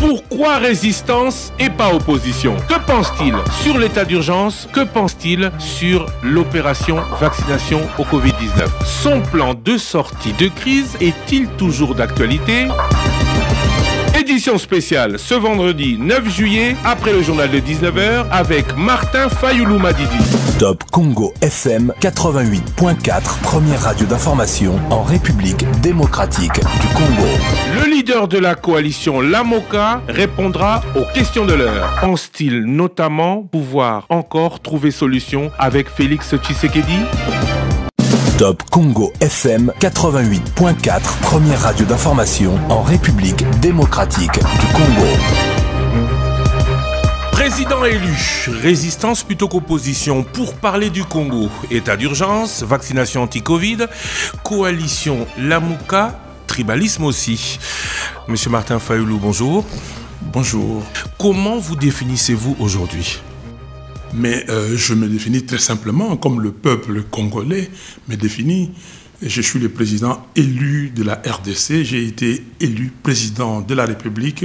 Pourquoi résistance et pas opposition? Que pense-t-il sur l'état d'urgence? Que pense-t-il sur l'opération vaccination au Covid-19 Son plan de sortie de crise est-il toujours d'actualité? Édition spéciale ce vendredi 9 juillet après le journal de 19h avec Martin Fayoulou Madidi. Top Congo FM 88.4, première radio d'information en République démocratique du Congo. Le leader de la coalition Lamoka répondra aux questions de l'heure. Pense-t-il notamment pouvoir encore trouver solution avec Félix Tshisekedi? Top Congo FM 88.4, première radio d'information en République démocratique du Congo. Président élu, résistance plutôt qu'opposition pour parler du Congo. État d'urgence, vaccination anti-Covid, coalition Lamouka, tribalisme aussi. Monsieur Martin Fayoulou, bonjour. Bonjour. Comment vous définissez-vous aujourd'hui? Mais euh, je me définis très simplement comme le peuple congolais me définit. Je suis le président élu de la RDC. J'ai été élu président de la République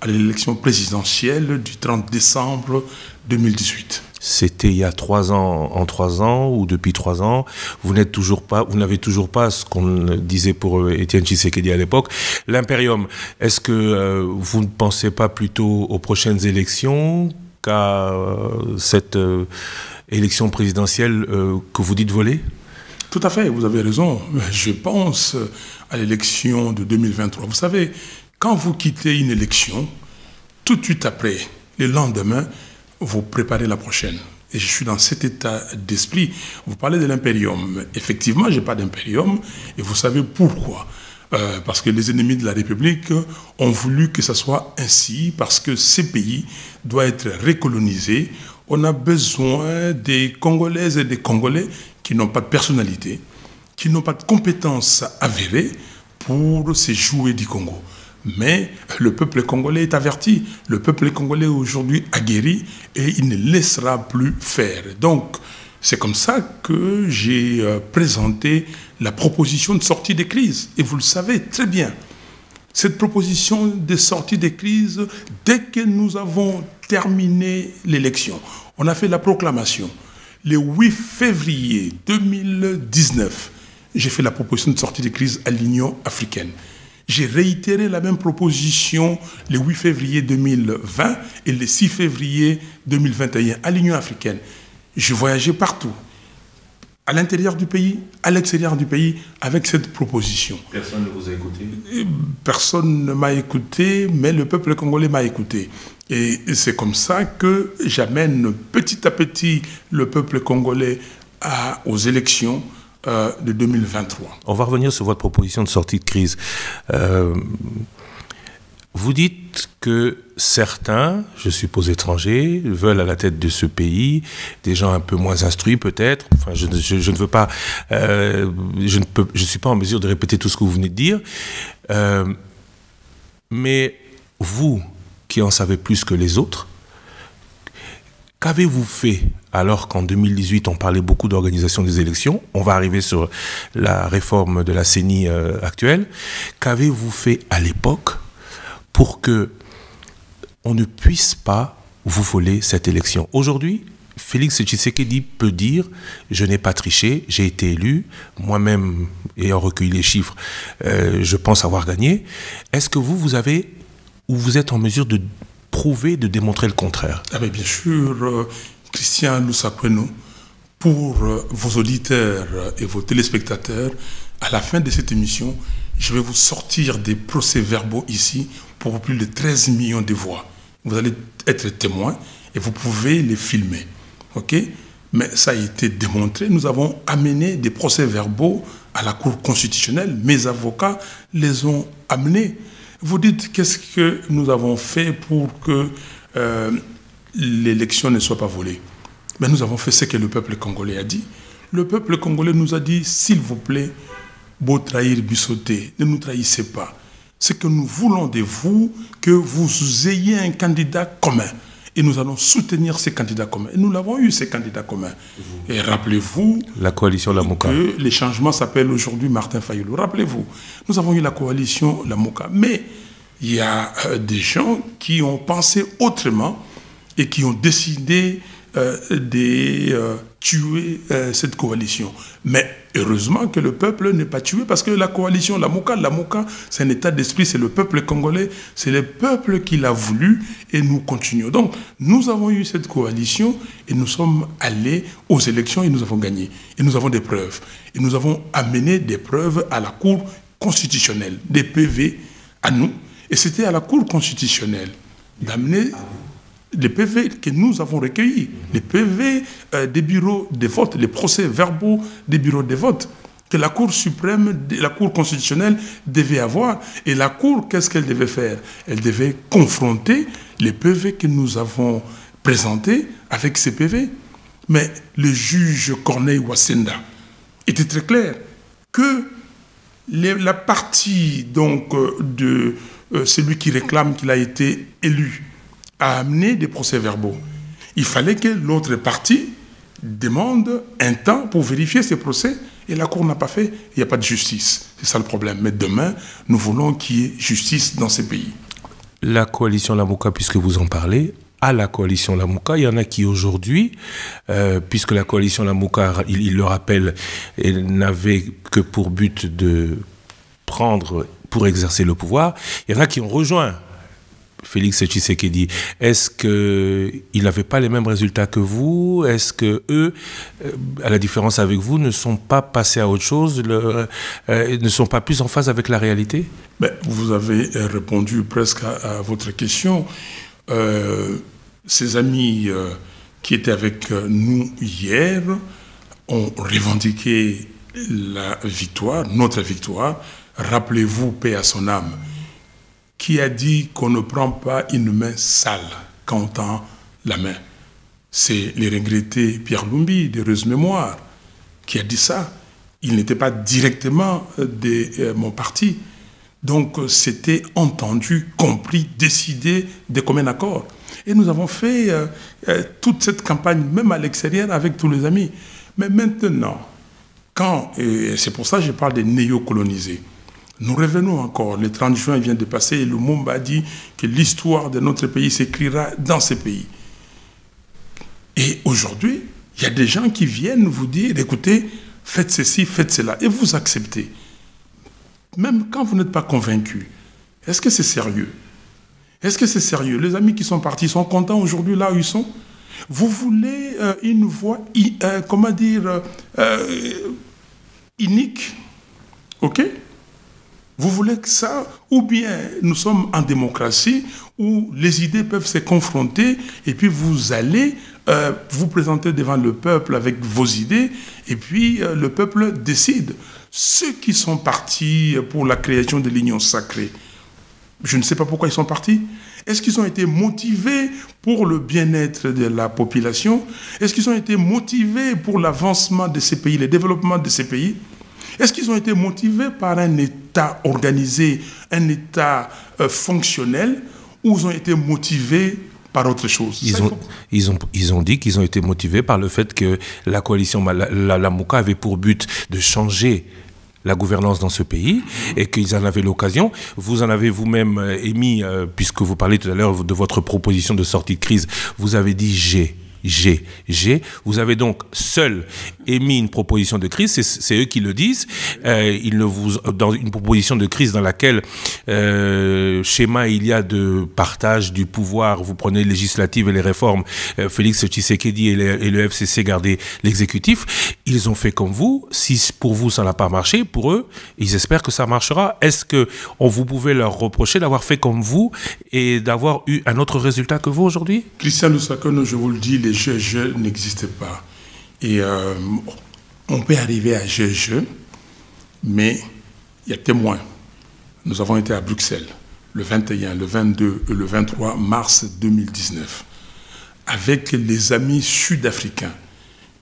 à l'élection présidentielle du 30 décembre 2018. C'était il y a trois ans, en trois ans ou depuis trois ans. Vous n'êtes toujours pas, vous n'avez toujours pas ce qu'on disait pour euh, Étienne Tshisekedi à l'époque, l'impérium. Est-ce que euh, vous ne pensez pas plutôt aux prochaines élections qu'à euh, cette euh, élection présidentielle que vous dites voler? Tout à fait, vous avez raison. Je pense à l'élection de 2023. Vous savez, quand vous quittez une élection, tout de suite après, le lendemain, vous préparez la prochaine. Et je suis dans cet état d'esprit. Vous parlez de l'impérium. Effectivement, je n'ai pas d'impérium. Et vous savez pourquoi euh, parce que les ennemis de la République ont voulu que ce soit ainsi, parce que ces pays doivent être recolonisés. On a besoin des Congolaises et des Congolais qui n'ont pas de personnalité, qui n'ont pas de compétences avérées pour se jouer du Congo. Mais le peuple congolais est averti. Le peuple congolais aujourd'hui aguerri et il ne laissera plus faire. Donc, c'est comme ça que j'ai euh, présenté la proposition de sortie des crises. Et vous le savez très bien. Cette proposition de sortie des crises, dès que nous avons terminé l'élection, on a fait la proclamation. Le 8 février 2019, j'ai fait la proposition de sortie des crises à l'Union africaine. J'ai réitéré la même proposition le 8 février 2020 et le 6 février 2021 à l'Union africaine. Je voyageais partout, à l'intérieur du pays, à l'extérieur du pays, avec cette proposition. Personne ne vous a écouté? Personne ne m'a écouté, mais le peuple congolais m'a écouté. Et c'est comme ça que j'amène petit à petit le peuple congolais à, aux élections euh, de 2023. On va revenir sur votre proposition de sortie de crise. Euh, vous dites que certains, je suppose étrangers, veulent à la tête de ce pays des gens un peu moins instruits peut-être. Enfin, je, ne veux pas, euh, je ne peux, je suis pas en mesure de répéter tout ce que vous venez de dire. Mais vous, qui en savez plus que les autres, qu'avez-vous fait alors qu'en 2018 on parlait beaucoup d'organisation des élections? On va arriver sur la réforme de la CENI euh, actuelle. Qu'avez-vous fait à l'époque pour que on ne puisse pas vous voler cette élection? Aujourd'hui, Félix Tshisekedi peut dire je n'ai pas triché, j'ai été élu, moi-même ayant recueilli les chiffres, euh, je pense avoir gagné. Est-ce que vous, vous avez ou vous êtes en mesure de prouver, de démontrer le contraire ah Bien sûr, euh, Christian Loussakweno, pour euh, vos auditeurs et vos téléspectateurs, à la fin de cette émission, je vais vous sortir des procès-verbaux ici pour plus de 13 millions de voix. Vous allez être témoin et vous pouvez les filmer. OK? Mais ça a été démontré. Nous avons amené des procès-verbaux à la Cour constitutionnelle. Mes avocats les ont amenés. Vous dites qu'est-ce que nous avons fait pour que euh, l'élection ne soit pas volée? Mais nous avons fait ce que le peuple congolais a dit. Le peuple congolais nous a dit, s'il vous plaît, beau trahir, bissoter, ne nous trahissez pas. C'est que nous voulons de vous que vous ayez un candidat commun. Et nous allons soutenir ces candidats communs. Et nous l'avons eu, ces candidats communs. Et rappelez-vous la coalition La que les changements s'appellent aujourd'hui Martin Fayoulou. Rappelez-vous, nous avons eu la coalition La Mais il y a euh, des gens qui ont pensé autrement et qui ont décidé euh, de euh, tuer cette coalition. Mais heureusement que le peuple n'est pas tué parce que la coalition, la Mouka, la Mouka, c'est un état d'esprit, c'est le peuple congolais, c'est le peuple qui l'a voulu et nous continuons. Donc nous avons eu cette coalition et nous sommes allés aux élections et nous avons gagné. Et nous avons des preuves. Et nous avons amené des preuves à la Cour constitutionnelle, des PV à nous et c'était à la Cour constitutionnelle d'amener les PV que nous avons recueillis, les PV euh, des bureaux de vote, les procès verbaux des bureaux de vote que la Cour suprême, la Cour constitutionnelle devait avoir. Et la Cour, qu'est-ce qu'elle devait faire? Elle devait confronter les PV que nous avons présentés avec ces PV. Mais le juge Corneille Wassenda était très clair que la partie donc euh, de euh, celui qui réclame qu'il a été élu a amené des procès-verbaux. Il fallait que l'autre partie demande un temps pour vérifier ces procès et la Cour n'a pas fait, il n'y a pas de justice. C'est ça le problème. Mais demain, nous voulons qu'il y ait justice dans ces pays. La coalition Lamouka, puisque vous en parlez, à la coalition Lamouka. Il y en a qui aujourd'hui, euh, puisque la coalition Lamouka, il, il le rappelle, n'avait que pour but de prendre pour exercer le pouvoir. Il y en a qui ont rejoint Félix Tshisekedi. Est-ce qu'ils n'avaient pas les mêmes résultats que vous? Est-ce que eux, euh, à la différence avec vous, ne sont pas passés à autre chose, euh, ne sont pas plus en phase avec la réalité? Ben, Vous avez répondu presque à, votre question. Euh, ces amis qui étaient avec nous hier ont revendiqué la victoire, notre victoire, Rappelez-vous, paix à son âme, qui a dit qu'on ne prend pas une main sale quand on tend la main. C'est le regretté Pierre Lumbi, d'heureuse mémoire, qui a dit ça. Il n'était pas directement de euh, mon parti. Donc c'était entendu, compris, décidé de commun accord. Et nous avons fait euh, euh, toute cette campagne, même à l'extérieur, avec tous les amis. Mais maintenant, quand, c'est pour ça que je parle des néo-colonisés, nous revenons encore. Le 30 juin vient de passer et le monde a dit que l'histoire de notre pays s'écrira dans ces pays. Et aujourd'hui, il y a des gens qui viennent vous dire, écoutez, faites ceci, faites cela, et vous acceptez. Même quand vous n'êtes pas convaincu, est-ce que c'est sérieux? Est-ce que c'est sérieux? Les amis qui sont partis sont contents aujourd'hui là où ils sont? Vous voulez euh, une voix, euh, comment dire, euh, unique? Ok? Vous voulez que ça Ou bien nous sommes en démocratie où les idées peuvent se confronter et puis vous allez euh, vous présenter devant le peuple avec vos idées et puis euh, le peuple décide. Ceux qui sont partis pour la création de l'union sacrée, je ne sais pas pourquoi ils sont partis. Est-ce qu'ils ont été motivés pour le bien-être de la population? Est-ce qu'ils ont été motivés pour l'avancement de ces pays, le développement de ces pays? Est-ce qu'ils ont été motivés par un État organisé, un État euh, fonctionnel, ou ils ont été motivés par autre chose? Ils ont, ils, ont, ils ont dit qu'ils ont été motivés par le fait que la coalition la, la, Mouka avait pour but de changer la gouvernance dans ce pays et qu'ils en avaient l'occasion. Vous en avez vous-même euh, émis, euh, puisque vous parlez tout à l'heure de votre proposition de sortie de crise, vous avez dit j'ai G. G. Vous avez donc seul émis une proposition de crise, c'est eux qui le disent. Euh, ils ne vous, dans une proposition de crise dans laquelle euh, schéma il y a de partage du pouvoir, vous prenez législative et les réformes, euh, Félix Tshisekedi et, le FCC gardaient l'exécutif. Ils ont fait comme vous. Si pour vous ça n'a pas marché, pour eux, ils espèrent que ça marchera. Est-ce que on vous pouvez leur reprocher d'avoir fait comme vous et d'avoir eu un autre résultat que vous aujourd'hui? Christian Lusakon, je vous le dis, les GG n'existent pas. Et euh, on peut arriver à GG, mais il y a témoin. Nous avons été à Bruxelles le 21, le 22 et le 23 mars 2019 avec les amis sud-africains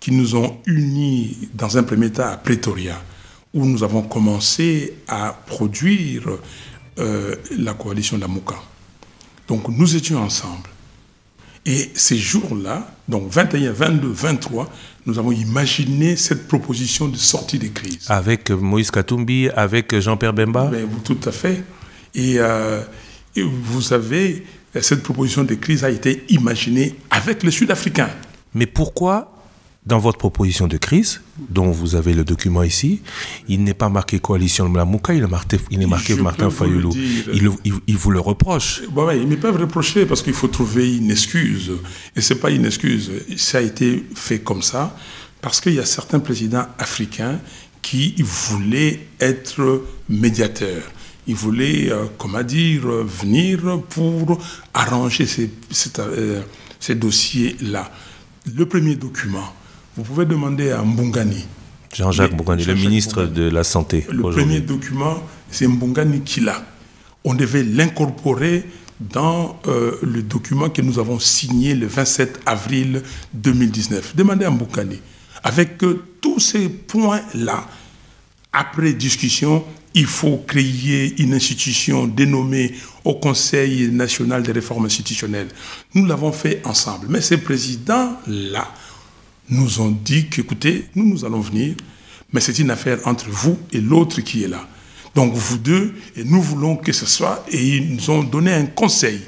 qui nous ont unis dans un premier temps à Pretoria, où nous avons commencé à produire euh, la coalition de la. Donc nous étions ensemble. Et ces jours-là, donc 21, 22, 23, nous avons imaginé cette proposition de sortie des crises. Avec Moïse Katumbi, avec Jean-Pierre Bemba ben, Tout à fait. Et euh, Et vous savez, cette proposition de crise a été imaginée avec les Sud-Africains. Mais pourquoi dans votre proposition de crise, dont vous avez le document ici, il n'est pas marqué coalition Mlamouka, il est marqué, il est marqué Martin Fayoulou. Il, il, vous le reproche. Bon, ouais, ils me peuvent reprocher parce qu'il faut trouver une excuse. Et ce n'est pas une excuse. Ça a été fait comme ça parce qu'il y a certains présidents africains qui voulaient être médiateurs. Ils voulaient, euh, comment dire, venir pour arranger ces, euh, ces dossiers-là. Le premier document, vous pouvez demander à Mbungani. Jean-Jacques Mbungani, le ministre de la Santé. Le premier document, c'est Mbungani qui l'a. On devait l'incorporer dans euh, le document que nous avons signé le 27 avril 2019. Demandez à Mbungani. Avec euh, tous ces points-là, après discussion, il faut créer une institution dénommée au Conseil national des réformes institutionnelles. Nous l'avons fait ensemble. Mais ces présidents-là, nous ont dit qu'écoutez, nous, nous allons venir, mais c'est une affaire entre vous et l'autre qui est là. Donc vous deux, et nous voulons que ce soit, et ils nous ont donné un conseil.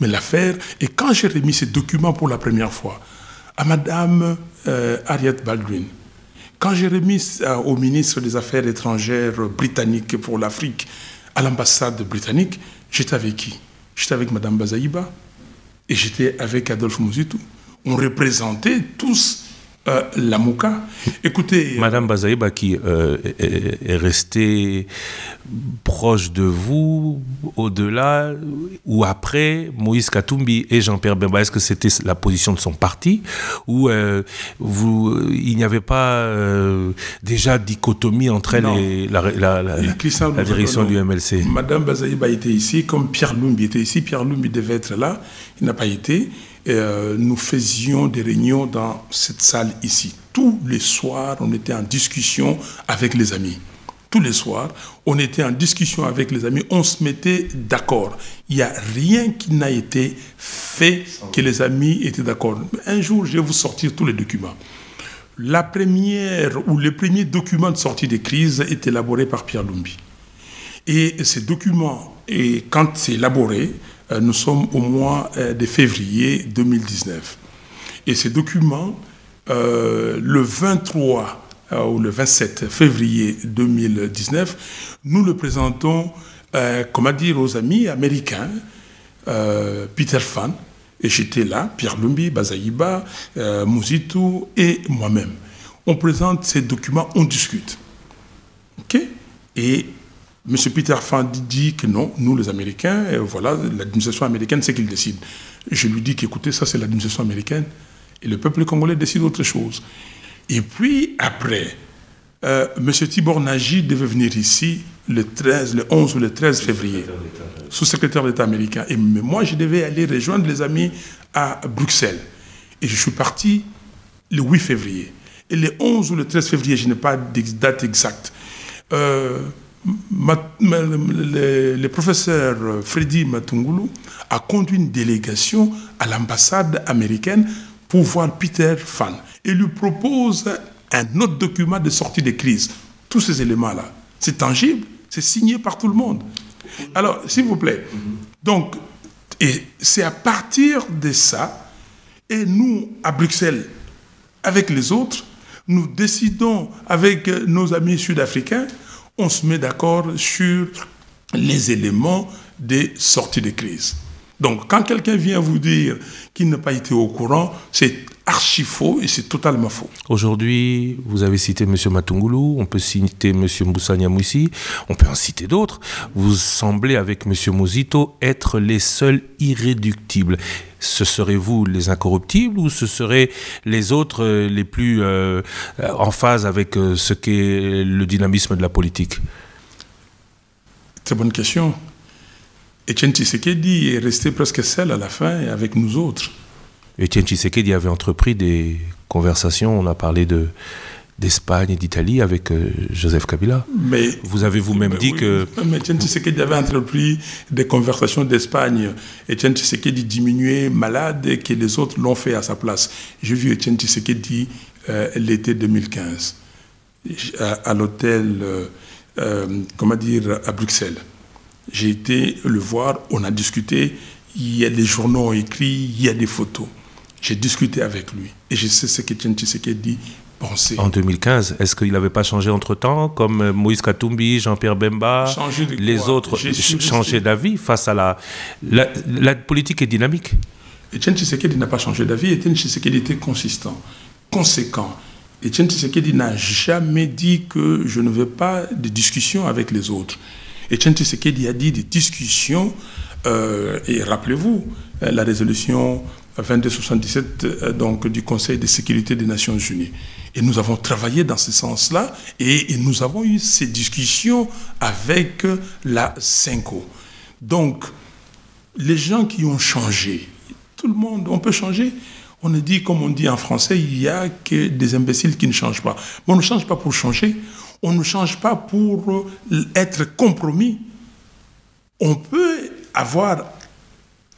Mais l'affaire, et quand j'ai remis ces documents pour la première fois à Madame euh, Harriet Baldwin, quand j'ai remis au ministre des Affaires étrangères britannique pour l'Afrique, à l'ambassade britannique, j'étais avec qui? J'étais avec Madame Bazaïba et j'étais avec Adolphe Mouzitou on représentait tous euh, la Mouka. Écoutez. Euh, Madame Bazaïba qui euh, est, restée proche de vous, au-delà ou après Moïse Katumbi et Jean-Pierre Bemba, est-ce que c'était la position de son parti? Ou vous, il n'y avait pas déjà dichotomie entre elle et la, la direction du MLC Madame Bazaïba était ici, comme Pierre Lumbi était ici. Pierre Lumbi devait être là, il n'a pas été. Euh, nous faisions des réunions dans cette salle ici. Tous les soirs, on était en discussion avec les amis. Tous les soirs, on était en discussion avec les amis, on se mettait d'accord. Il n'y a rien qui n'a été fait que les amis étaient d'accord. Un jour, je vais vous sortir tous les documents. La première ou le premier document de sortie de crise est élaboré par Pierre Lumbi. Et ces documents, et quand c'est élaboré, nous sommes au mois euh, de février 2019. Et ces documents, euh, le 23 ou le 27 février 2019, nous le présentons, comment dire, aux amis américains, Peter Fan, et j'étais là, Pierre Lumbi, Bazaïba, Mouzitou et moi-même. On présente ces documents, on discute. OK? Et M. Peter Fan dit que non, nous les Américains, voilà, l'administration américaine, c'est qu'il décide. Je lui dis qu'écoutez, ça c'est l'administration américaine, et le peuple congolais décide autre chose. Et puis après, euh, M. Tibor Nagy devait venir ici le 13, le 11 ou le 13 février, sous-secrétaire d'État américain. Et moi, je devais aller rejoindre les amis à Bruxelles. Et je suis parti le 8 février. Et le 11 ou le 13 février, je n'ai pas de date exacte. Euh, le, professeur Freddy Matungulu a conduit une délégation à l'ambassade américaine pour voir Peter Fan et lui propose un autre document de sortie de crise. Tous ces éléments-là, c'est tangible, c'est signé par tout le monde. Alors, s'il vous plaît, donc, c'est à partir de ça, et nous, à Bruxelles, avec les autres, nous décidons avec nos amis sud-africains on se met d'accord sur les éléments des sorties de crise. Donc, quand quelqu'un vient vous dire qu'il n'a pas été au courant, c'est archi faux et c'est totalement faux. Aujourd'hui, vous avez cité M. Matungulu, on peut citer M. Moussa Moussi, on peut en citer d'autres. Vous semblez, avec M. Mozito, être les seuls irréductibles. Ce serez vous les incorruptibles ou ce seraient les autres euh, les plus euh, en phase avec euh, ce qu'est le dynamisme de la politique? Très bonne question. Etienne Tshisekedi est resté presque seul à la fin avec nous autres. Etienne Tshisekedi avait entrepris des conversations, on a parlé de d'Espagne et d'Italie avec euh, Joseph Kabila. Mais vous avez vous-même dit que. Mais Etienne Tshisekedi avait entrepris des conversations d'Espagne. Etienne Tshisekedi diminuait malade et que les autres l'ont fait à sa place. J'ai vu Etienne Tshisekedi euh, l'été 2015 à, l'hôtel, euh, comment dire, à Bruxelles. J'ai été le voir, on a discuté, il y a des journaux écrits, il y a des photos. J'ai discuté avec lui et je sais ce que Etienne dit pensait. En 2015, est-ce qu'il n'avait pas changé entre-temps, comme euh, Moïse Katumbi, Jean-Pierre Bemba, les autres, changé d'avis face à la, la, politique est dynamique Etienne Tshisekedi n'a pas changé d'avis, Etienne Tshisekedi était consistant, conséquent. Etienne Tshisekedi n'a jamais dit que je ne veux pas de discussions avec les autres. Etienne Tshisekedi a dit des discussions, euh, et rappelez-vous, euh, la résolution 2277 euh, donc, du Conseil de sécurité des Nations Unies. Et nous avons travaillé dans ce sens-là et, nous avons eu ces discussions avec la CINCO. Donc, les gens qui ont changé, tout le monde, on peut changer. On a dit, comme on dit en français, il n'y a que des imbéciles qui ne changent pas. Mais on ne change pas pour changer. On ne change pas pour être compromis. On peut avoir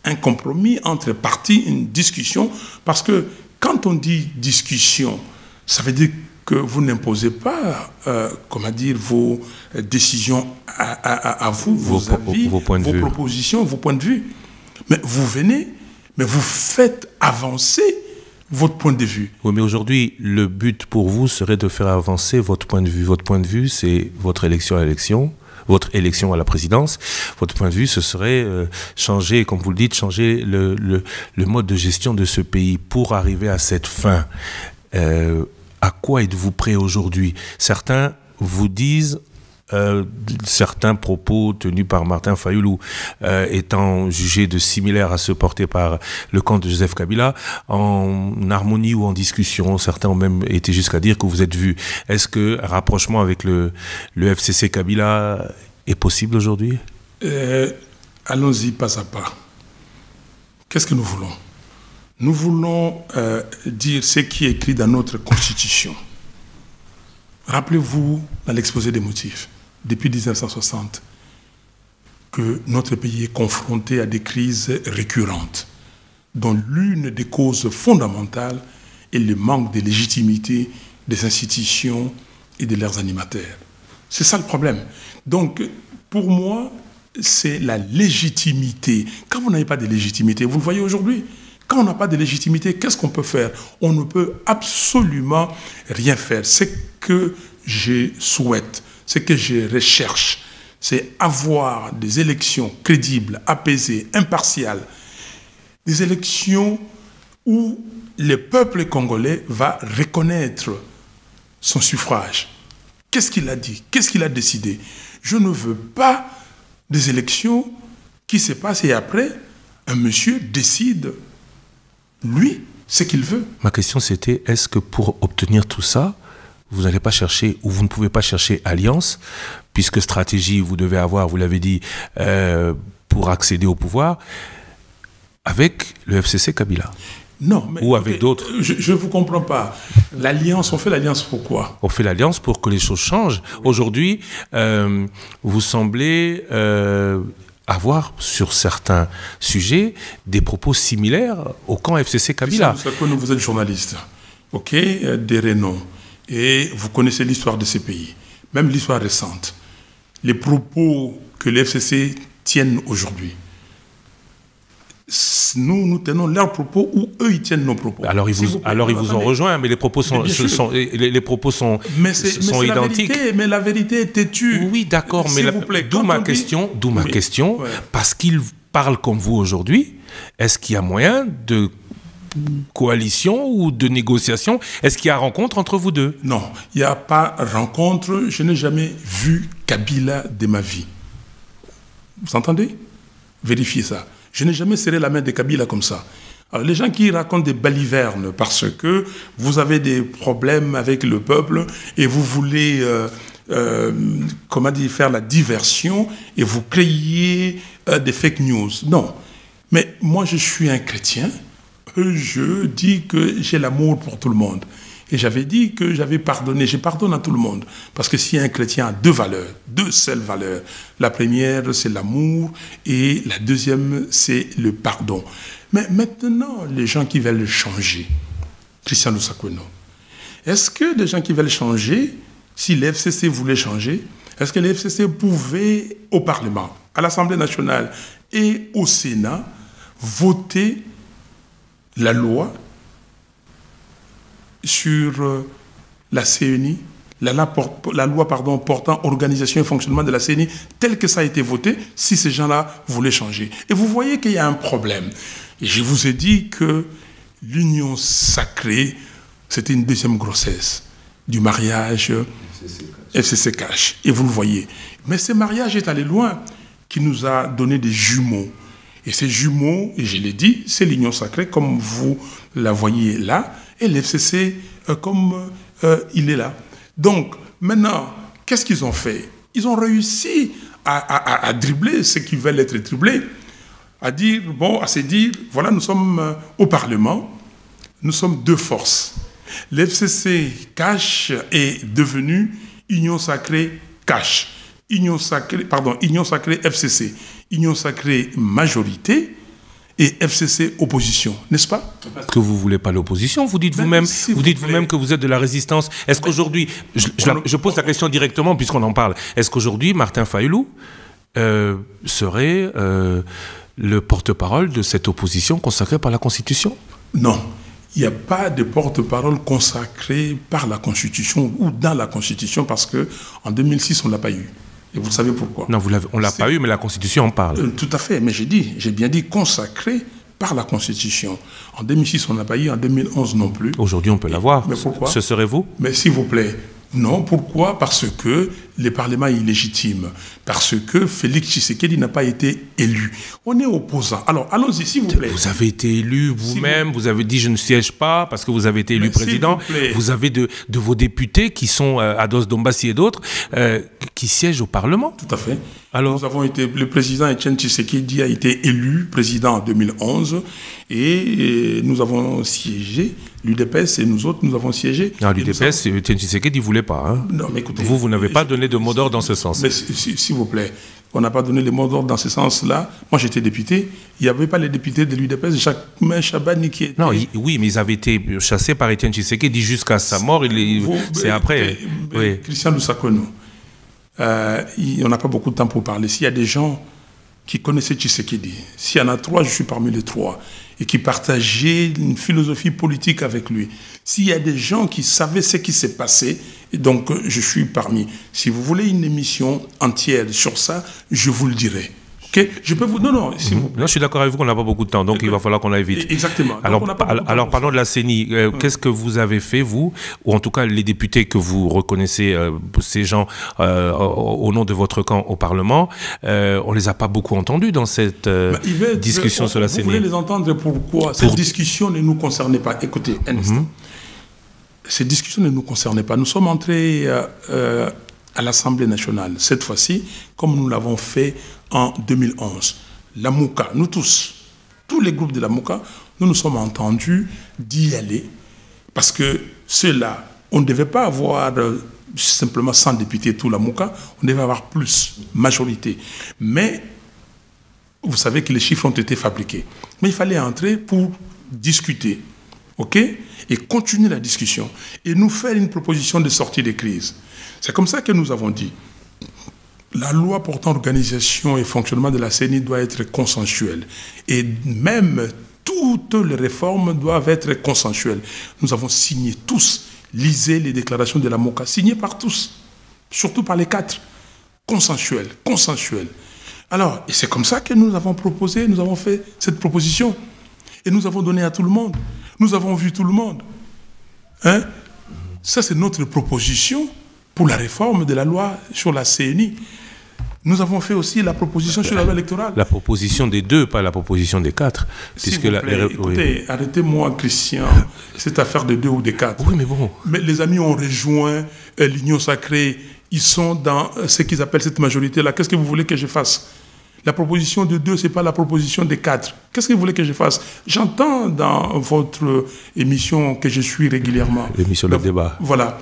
un compromis entre partis, une discussion, parce que quand on dit discussion, ça veut dire que vous n'imposez pas, euh, comment dire, vos décisions à, vous, vos, avis, vos, points de vos propositions, vos points de vue. Mais vous venez, mais vous faites avancer votre point de vue. Oui, mais aujourd'hui, le but pour vous serait de faire avancer votre point de vue. Votre point de vue, c'est votre élection à élection votre élection à la présidence, votre point de vue, ce serait euh, changer, comme vous le dites, changer le, le, mode de gestion de ce pays pour arriver à cette fin. Euh, à quoi êtes-vous prêt aujourd'hui? Certains vous disent euh, certains propos tenus par Martin Fayoulou euh, étant jugés de similaires à ceux portés par le camp de Joseph Kabila, en harmonie ou en discussion. Certains ont même été jusqu'à dire que vous êtes vu. Est-ce que un rapprochement avec le, le FCC Kabila est possible aujourd'hui? Euh, Allons-y pas à pas. Qu'est-ce que nous voulons? Nous voulons dire ce qui est écrit dans notre constitution. Rappelez-vous dans l'exposé des motifs depuis 1960 que notre pays est confronté à des crises récurrentes, dont l'une des causes fondamentales est le manque de légitimité des institutions et de leurs animateurs. C'est ça le problème. Donc, pour moi, c'est la légitimité. Quand vous n'avez pas de légitimité, vous le voyez aujourd'hui, quand on n'a pas de légitimité, qu'est-ce qu'on peut faire? On ne peut absolument rien faire. Ce que je souhaite, ce que je recherche, c'est avoir des élections crédibles, apaisées, impartiales, des élections où le peuple congolais va reconnaître son suffrage. Qu'est-ce qu'il a dit? Qu'est-ce qu'il a décidé? Je ne veux pas des élections qui se passent et après, un monsieur décide, lui, ce qu'il veut. Ma question c'était, est-ce que pour obtenir tout ça, vous n'allez pas chercher, ou vous ne pouvez pas chercher alliance, puisque stratégie vous devez avoir, vous l'avez dit, euh, pour accéder au pouvoir, avec le FCC Kabila. Non, mais ou avec d'autres. Je ne vous comprends pas. L'alliance, on fait l'alliance pourquoi On fait l'alliance pour que les choses changent. Aujourd'hui, euh, vous semblez euh, avoir sur certains sujets des propos similaires au camp FCC Kabila. Vous, vous êtes journaliste, ok, des rénoms et vous connaissez l'histoire de ces pays, même l'histoire récente. Les propos que les FCC tiennent aujourd'hui, nous, nous tenons leurs propos ou eux, ils tiennent nos propos. Alors, ils vous, alors ils vous ont rejoint, mais les propos sont, sont les, propos sont, mais sont identiques. La vérité, mais la vérité est têtue. Oui, d'accord, mais d'où ma, question, d'où ma question, parce qu'ils parlent comme vous aujourd'hui, est-ce qu'il y a moyen de coalition ou de négociation Est-ce qu'il y a rencontre entre vous deux? Non, il n'y a pas rencontre. Je n'ai jamais vu Kabila de ma vie. Vous entendez? Vérifiez ça. Je n'ai jamais serré la main de Kabila comme ça. Alors, les gens qui racontent des balivernes parce que vous avez des problèmes avec le peuple et vous voulez, euh, euh, comment dire, faire la diversion et vous créez euh, des fake news. Non. Mais moi, je suis un chrétien je dis que j'ai l'amour pour tout le monde. Et j'avais dit que j'avais pardonné. Je pardonne à tout le monde. Parce que si un chrétien a deux valeurs, deux seules valeurs, la première, c'est l'amour et la deuxième, c'est le pardon. Mais maintenant, les gens qui veulent changer, Christian Sakweno, est-ce que les gens qui veulent changer, si l'FCC voulait changer, est-ce que l'FCC pouvait au Parlement à l'Assemblée nationale et au Sénat, voté la loi sur euh, la CNI, la, loi portant organisation et fonctionnement de la CNI, telle que ça a été voté, si ces gens-là voulaient changer. Et vous voyez qu'il y a un problème. Et je vous ai dit que l'union sacrée, c'était une deuxième grossesse du mariage FCC. Et vous le voyez. Mais ce mariage est allé loin, qui nous a donné des jumeaux. Et ces jumeaux, et je l'ai dit, c'est l'union sacrée, comme vous la voyez là, et l'FCC euh, comme euh, il est là. Donc, maintenant, qu'est-ce qu'ils ont fait? Ils ont réussi à, dribbler ceux qui veulent être dribblés, à dire, bon, à se dire, voilà, nous sommes euh, au Parlement, nous sommes deux forces. L'FCC cash est devenu Union Sacrée cash. Union Sacrée, pardon, Union Sacrée FCC. Union Sacrée majorité et FCC opposition, n'est-ce pas? Parce que vous voulez pas l'opposition, vous dites ben, vous-même, vous, dites vous-même que vous êtes de la résistance. Est-ce ben, qu'aujourd'hui, je, pose la question directement puisqu'on en parle. Est-ce qu'aujourd'hui Martin Fayoulou euh, serait euh, le porte-parole de cette opposition consacrée par la Constitution? Non, il n'y a pas de porte-parole consacré par la Constitution ou dans la Constitution parce que en 2006 on l'a pas eu. Et vous savez pourquoi Non, vous on ne l'a pas eu, mais la Constitution en parle. Euh, tout à fait, mais j'ai dit, j'ai bien dit consacré par la Constitution. En 2006, on n'a pas eu, en 2011 non plus. Aujourd'hui, on peut l'avoir. Mais pourquoi Ce serait vous Mais s'il vous plaît, non, pourquoi? Parce que le Parlement est illégitime. Parce que Félix Tshisekedi n'a pas été élu. On est opposant. Alors, allons-y, s'il vous plaît. Vous avez été élu vous-même, vous, avez dit je ne siège pas parce que vous avez été élu président. Vous, avez de, vos députés qui sont à euh, Ados Dombassi et d'autres euh, qui siègent au Parlement. Tout à fait. Alors Nous avons été, le président Etienne Tshisekedi a été élu président en 2011 et, nous avons siégé, l'UDPS et nous autres, nous avons siégé. Non, l'UDPS, Etienne Tshisekedi ne voulait pas. Hein. Non, mais écoutez, vous, vous n'avez pas donné de mot d'ordre dans ce sens. Mais s'il vous plaît, on n'a pas donné les mots d'ordre dans ce sens-là. Moi, j'étais député. Il n'y avait pas les députés de l'UDPS, Jacques Chabani qui était... Non, oui, mais ils avaient été chassés par Etienne Tshisekedi jusqu'à sa mort. C'est après. oui. Christian Lusakono. Euh, on n'a pas beaucoup de temps pour parler. S'il y a des gens qui connaissaient Tshisekedi, s'il y en a trois, je suis parmi les trois, et qui partageaient une philosophie politique avec lui, s'il y a des gens qui savaient ce qui s'est passé, et donc je suis parmi. Si vous voulez une émission entière sur ça, je vous le dirai. Je peux vous. Non, non, si vous... non je suis d'accord avec vous qu'on n'a pas beaucoup de temps, donc il va falloir qu'on aille vite. Exactement. Alors, alors parlons de la CENI. Euh, qu'est-ce que vous avez fait, vous, ou en tout cas les députés que vous reconnaissez, euh, ces gens, euh, au, nom de votre camp au Parlement, on ne les a pas beaucoup entendus dans cette bah, discussion sur la CENI. Vous voulez les entendre pourquoi Cette discussion ne nous concernait pas? Écoutez, un instant. Mhm. Cette discussion ne nous concernait pas. Nous sommes entrés à l'Assemblée nationale, cette fois-ci, comme nous l'avons fait en 2011. La MOUCA, nous tous, tous les groupes de la MOUCA, nous nous sommes entendus d'y aller, parce que ceux-là, on ne devait pas avoir euh, simplement 100 députés, tout la MOUCA, on devait avoir plus, majorité. Mais vous savez que les chiffres ont été fabriqués. Mais il fallait entrer pour discuter, OK Et continuer la discussion. Et nous faire une proposition de sortie de crise. C'est comme ça que nous avons dit. La loi portant organisation et fonctionnement de la CENI doit être consensuelle. Et même toutes les réformes doivent être consensuelles. Nous avons signé tous, lisez les déclarations de la MOCA, signées par tous, surtout par les quatre. Consensuelles, consensuelles. Alors, et c'est comme ça que nous avons proposé, nous avons fait cette proposition. Et nous avons donné à tout le monde. Nous avons vu tout le monde. Hein? Ça, c'est notre proposition pour la réforme de la loi sur la CNI. Nous avons fait aussi la proposition sur la loi électorale. La proposition des deux, pas la proposition des quatre. Puisque la, écoutez, arrêtez-moi, Christian, cette affaire de deux ou des quatre. Oui, mais bon. Mais les amis ont rejoint euh, l'Union sacrée. Ils sont dans euh, ce qu'ils appellent cette majorité-là. Qu'est-ce que vous voulez que je fasse? La proposition de deux, ce n'est pas la proposition des quatre. Qu'est-ce que vous voulez que je fasse? J'entends dans votre émission que je suis régulièrement. L'émission de débat. Voilà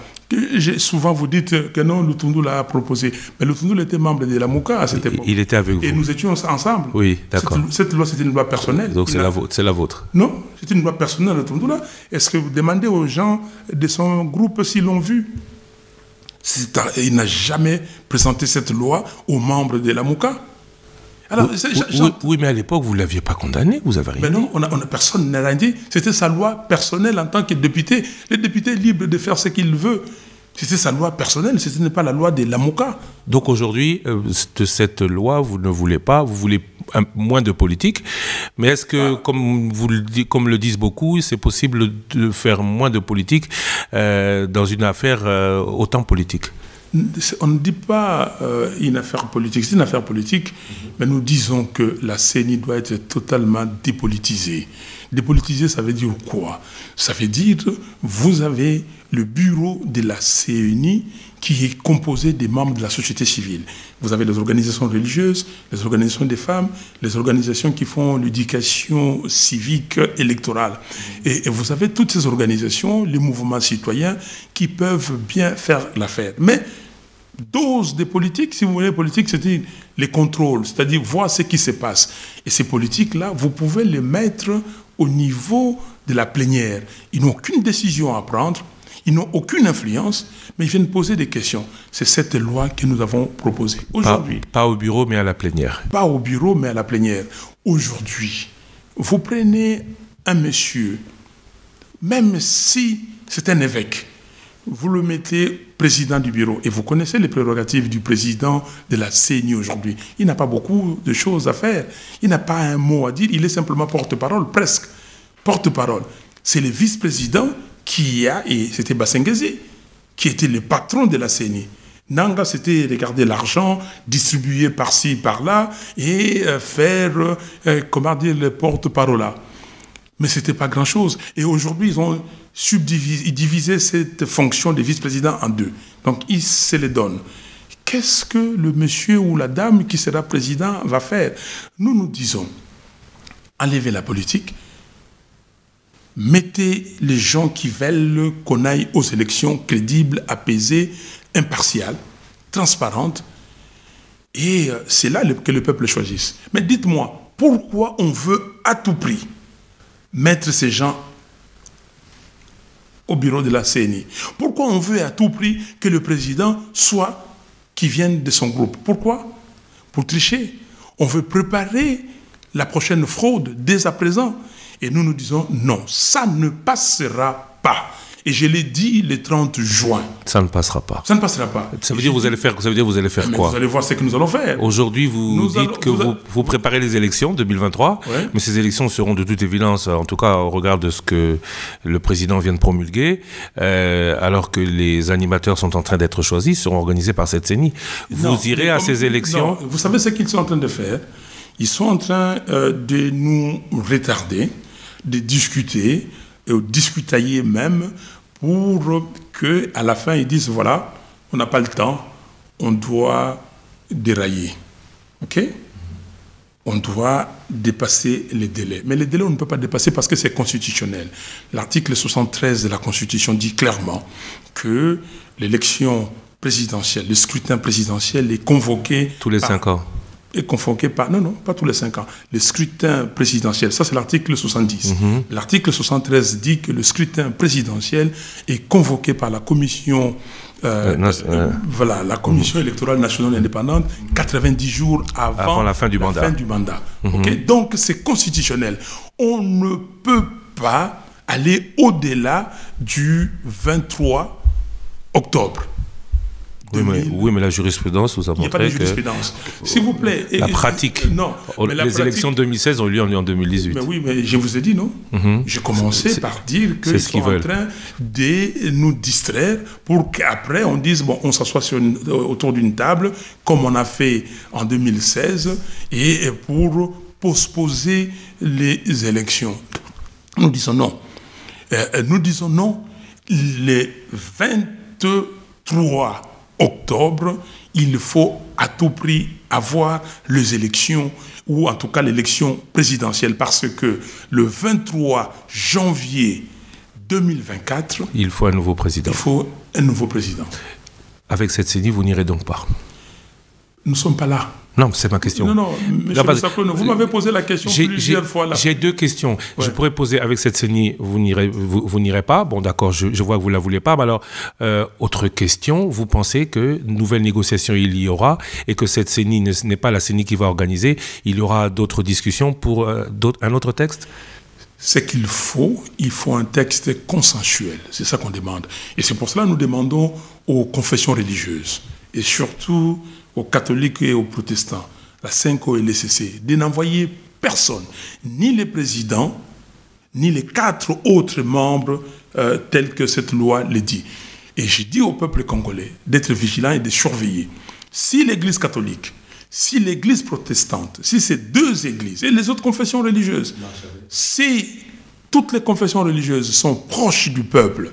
souvent vous dites que non, Lutundu l'a proposé. Mais Lutundu était membre de la MOUCA à cette époque. Il était avec vous. Et nous étions ensemble. Oui, d'accord. Cette, loi, c'était une loi personnelle. Donc c'est la, vôtre, la vôtre Non, c'est une loi personnelle, Lutundu là. Est-ce que vous demandez aux gens de son groupe s'ils l'ont vu? Il n'a jamais présenté cette loi aux membres de la MOUCA. Alors, oui, mais à l'époque, vous ne l'aviez pas condamné, vous avez rien mais non, on a, personne n'a rien dit. C'était sa loi personnelle en tant que député. Le député est libre de faire ce qu'il veut. C'était sa loi personnelle, ce n'est pas la loi de l'AMOCA. Donc aujourd'hui, euh, de cette loi, vous ne voulez pas, vous voulez moins de politique. Mais est-ce que, ah. comme, vous le, comme le disent beaucoup, c'est possible de faire moins de politique euh, dans une affaire euh, autant politique? On ne dit pas une affaire politique, c'est une affaire politique, mais nous disons que la CENI doit être totalement dépolitisée. Dépolitiser, ça veut dire quoi? Ça veut dire, vous avez le bureau de la CENI qui est composé des membres de la société civile. Vous avez les organisations religieuses, les organisations des femmes, les organisations qui font l'éducation civique électorale. Et, vous avez toutes ces organisations, les mouvements citoyens, qui peuvent bien faire l'affaire. Mais dose des politiques, si vous voulez, politique, c'est les contrôles, c'est-à-dire voir ce qui se passe. Et ces politiques-là, vous pouvez les mettre au niveau de la plénière. Ils n'ont aucune décision à prendre, ils n'ont aucune influence, mais ils viennent poser des questions. C'est cette loi que nous avons proposée. Aujourd'hui. Pas, au bureau, mais à la plénière. Pas au bureau, mais à la plénière. Aujourd'hui, vous prenez un monsieur, même si c'est un évêque, vous le mettez président du bureau. Et vous connaissez les prérogatives du président de la CENI aujourd'hui. Il n'a pas beaucoup de choses à faire. Il n'a pas un mot à dire. Il est simplement porte-parole, presque. Porte-parole. C'est le vice-président qui a, et c'était Bassengezi, qui était le patron de la CENI. Nanga, c'était regarder l'argent, distribuer par-ci, par-là, et euh, faire, euh, comment dire, le porte-parole là. Mais ce n'était pas grand-chose. Et aujourd'hui, ils ont subdivisé, divisé cette fonction de vice-président en deux. Donc, ils se les donnent. Qu'est-ce que le monsieur ou la dame qui sera président va faire? Nous, nous disons, enlevez la politique, mettez les gens qui veulent qu'on aille aux élections crédibles, apaisées, impartiales, transparentes, et euh, c'est là que le peuple choisisse. Mais dites-moi, pourquoi on veut à tout prix mettre ces gens au bureau de la CNI. Pourquoi on veut à tout prix que le président soit qui vienne de son groupe? Pourquoi? Pour tricher. On veut préparer la prochaine fraude dès à présent. Et nous nous disons non, ça ne passera pas. Et je l'ai dit le 30 juin. Ça ne passera pas. Ça ne passera pas. Ça veut dire vous allez faire, ça veut dire vous allez faire quoi Vous allez voir ce que nous allons faire. Aujourd'hui, vous dites que vous, vous, préparez les élections 2023, mais ces élections seront de toute évidence, en tout cas au regard de ce que le président vient de promulguer, euh, alors que les animateurs sont en train d'être choisis, seront organisés par cette CENI. Vous irez à ces élections Vous savez ce qu'ils sont en train de faire? Ils sont en train euh, de nous retarder, de discuter, et discutailler même pour que à la fin ils disent voilà, on n'a pas le temps, on doit dérailler. OK? On doit dépasser les délais. Mais les délais, on ne peut pas dépasser parce que c'est constitutionnel. L'article 73 de la Constitution dit clairement que l'élection présidentielle, le scrutin présidentiel est convoqué... Tous les cinq ans est convoqué par... Non, non, pas tous les cinq ans. Le scrutin présidentiel, ça c'est l'article 70. Mhm. L'article 73 dit que le scrutin présidentiel est convoqué par la commission... Euh, euh, euh, voilà, la commission mhm. électorale nationale indépendante 90 jours avant, la fin du mandat. Fin du mandat. Mhm. Donc c'est constitutionnel. On ne peut pas aller au-delà du 23 octobre. Oui mais, la jurisprudence vous a montré Il n'y a pas de jurisprudence. S'il vous plaît. La pratique. non. les élections de 2016 ont eu lieu en 2018. Mais oui, mais je vous ai dit non? Mhm. J'ai commencé par dire qu'ils sont en train de nous distraire pour qu'après on dise, bon, on s'assoit autour d'une table, comme on a fait en 2016, et pour postposer les élections. Nous disons non. Euh, nous disons non. Les 23 octobre, il faut à tout prix avoir les élections, ou en tout cas l'élection présidentielle, parce que le 23 janvier 2024... Il faut un nouveau président. Il faut un nouveau président. Avec cette CENI, vous n'irez donc pas Nous ne sommes pas là. Non, c'est ma question. Non, non, monsieur non, vous m'avez posé la question plusieurs fois là. J'ai deux questions. Je pourrais poser avec cette CENI, vous n'irez vous, n'irez pas. Bon, d'accord, je, vois que vous ne la voulez pas. Mais alors, euh, autre question, vous pensez que nouvelle négociation il y aura et que cette CENI n'est pas la CENI qui va organiser, il y aura d'autres discussions pour euh, un autre texte? C'est qu'il faut, il faut un texte consensuel. C'est ça qu'on demande. Et c'est pour cela que nous demandons aux confessions religieuses, et surtout aux catholiques et aux protestants, la 5O et l'ECC, de n'envoyer personne, ni les présidents, ni les quatre autres membres euh, tels que cette loi le dit. Et j'ai dit au peuple congolais d'être vigilant et de surveiller. Si l'Église catholique, si l'Église protestante, si ces deux églises et les autres confessions religieuses, si toutes les confessions religieuses sont proches du peuple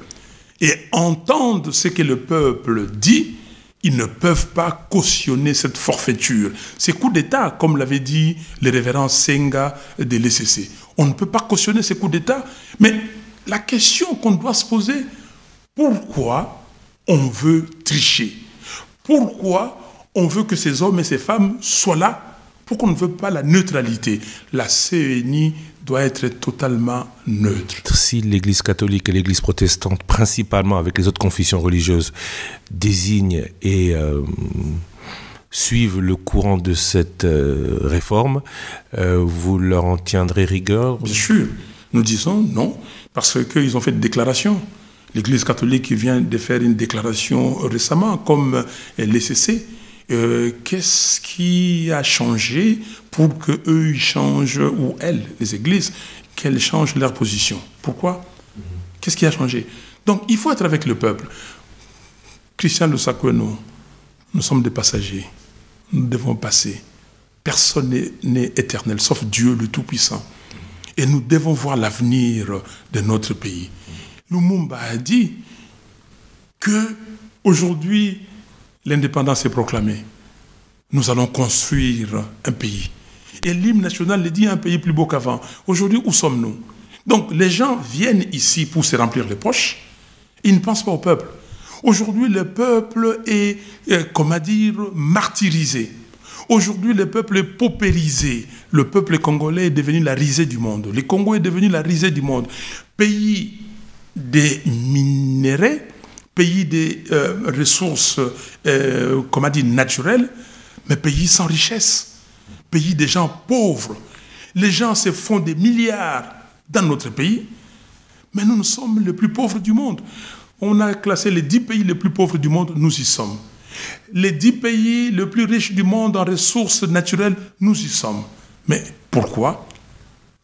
et entendent ce que le peuple dit, ils ne peuvent pas cautionner cette forfaiture. Ces coups d'État, comme l'avait dit le révérend Senga de l'ECC. On ne peut pas cautionner ces coups d'État. Mais la question qu'on doit se poser, pourquoi on veut tricher? Pourquoi on veut que ces hommes et ces femmes soient là Pourquoi on ne veut pas la neutralité? La CENI doit être totalement neutre. Si l'Église catholique et l'Église protestante, principalement avec les autres confessions religieuses, désignent et euh, suivent le courant de cette euh, réforme, euh, vous leur en tiendrez rigueur? Bien sûr. Nous disons non, parce qu'ils ont fait des déclarations. L'Église catholique vient de faire une déclaration récemment, comme l'ECC. Euh, qu'est-ce qui a changé pour que eux ils changent, ou elles, les églises, qu'elles changent leur position? Pourquoi? Qu'est-ce qui a changé? Donc il faut être avec le peuple. Christian de Sakweno, nous sommes des passagers. Nous devons passer. Personne n'est éternel, sauf Dieu le Tout-Puissant. Et nous devons voir l'avenir de notre pays. Lumumba a dit que aujourd'hui, l'indépendance est proclamée. Nous allons construire un pays. Et l'hymne national le dit, un pays plus beau qu'avant. Aujourd'hui, où sommes-nous? Donc les gens viennent ici pour se remplir les poches. Ils ne pensent pas au peuple. Aujourd'hui, le peuple est, comment dire, martyrisé. Aujourd'hui, le peuple est paupérisé. Le peuple congolais est devenu la risée du monde. Le Congo est devenu la risée du monde. Pays des minéraux, pays des euh, ressources, euh, naturelles, mais pays sans richesse, pays des gens pauvres. Les gens se font des milliards dans notre pays, mais nous, nous sommes les plus pauvres du monde. On a classé les dix pays les plus pauvres du monde, nous y sommes. Les dix pays les plus riches du monde en ressources naturelles, nous y sommes. Mais pourquoi?